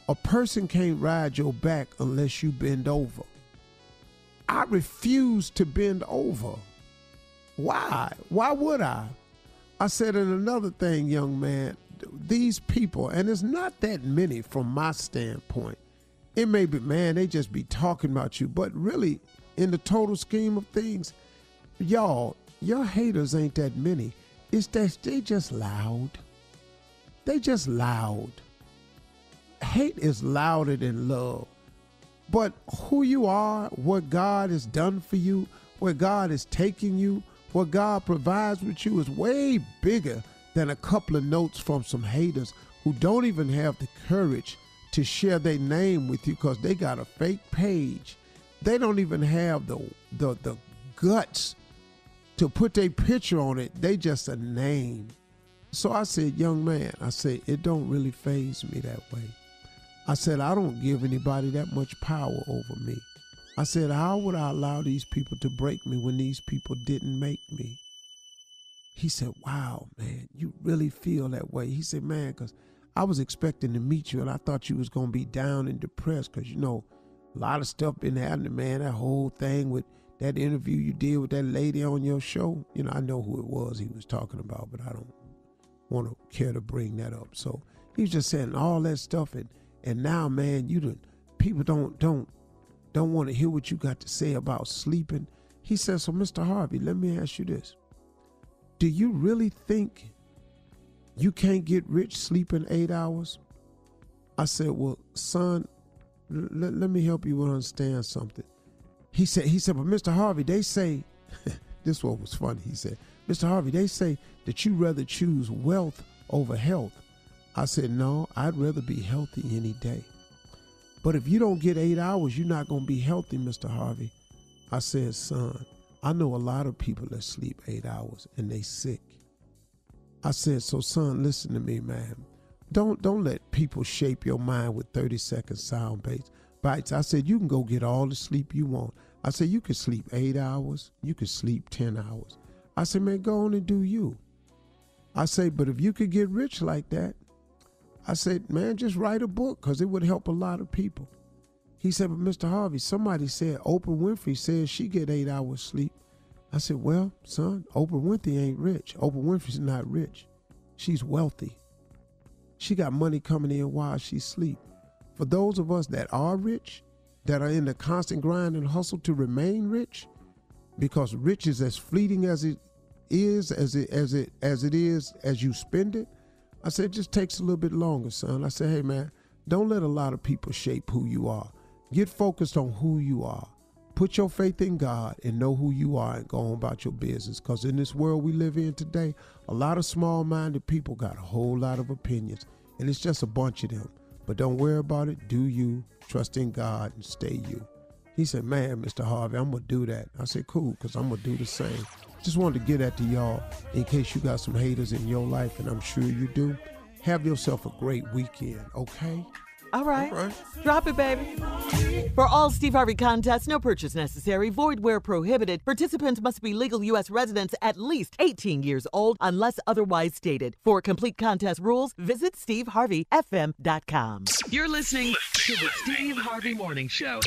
a person can't ride your back unless you bend over. I refuse to bend over. Why? Why would I? I said, and another thing, young man, these people, and it's not that many from my standpoint. It may be, man, they just be talking about you, but really, in the total scheme of things, y'all, your haters ain't that many. It's that they just loud. They just loud. Hate is louder than love. But who you are, what God has done for you, where God is taking you, what God provides with you is way bigger than a couple of notes from some haters who don't even have the courage to share their name with you because they got a fake page. They don't even have the the the guts to put their picture on it. They just a name. So I said, young man, I said, it don't really phase me that way. I said, I don't give anybody that much power over me. I said, how would I allow these people to break me when these people didn't make me? He said, wow, man, you really feel that way. He said, man, because I was expecting to meet you and I thought you was going to be down and depressed because, you know, a lot of stuff been happening, man. That whole thing with that interview you did with that lady on your show. You know, I know who it was he was talking about, but I don't want to care to bring that up. So he was just saying all that stuff and and now man, you people don't don't don't want to hear what you got to say about sleeping. He says, So Mr. Harvey, let me ask you this. Do you really think you can't get rich sleeping eight hours? I said, Well, son, l- let me help you understand something. He said, he said, but Mr. Harvey, they say, this one was funny. He said, Mr. Harvey, they say that you rather choose wealth over health. I said, no, I'd rather be healthy any day. But if you don't get eight hours, you're not going to be healthy, Mr. Harvey. I said, son, I know a lot of people that sleep eight hours and they sick. I said, so son, listen to me, man. Don't don't let people shape your mind with 30 second sound bites. Bites. I said, you can go get all the sleep you want. I said, you can sleep eight hours. You can sleep 10 hours. I said, man, go on and do you. I say, but if you could get rich like that, I said, man, just write a book because it would help a lot of people. He said, but Mr. Harvey, somebody said Oprah Winfrey says she get eight hours sleep. I said, well, son, Oprah Winfrey ain't rich. Oprah Winfrey's not rich. She's wealthy. She got money coming in while she sleep. For those of us that are rich, that are in the constant grind and hustle to remain rich, because rich is as fleeting as it is, as it as it as it is as you spend it. I said, it just takes a little bit longer, son. I said, hey man, don't let a lot of people shape who you are. Get focused on who you are. Put your faith in God and know who you are and go on about your business. Because in this world we live in today, a lot of small minded people got a whole lot of opinions, and it's just a bunch of them. But don't worry about it. Do you. Trust in God and stay you. He said, Man, Mr. Harvey, I'm going to do that. I said, Cool, because I'm going to do the same. Just wanted to get that to y'all in case you got some haters in your life, and I'm sure you do. Have yourself a great weekend, okay? All right. Drop it, baby. For all Steve Harvey contests, no purchase necessary, void where prohibited. Participants must be legal U.S. residents at least 18 years old unless otherwise stated. For complete contest rules, visit SteveHarveyFM.com. You're listening to the Steve Harvey Morning Show.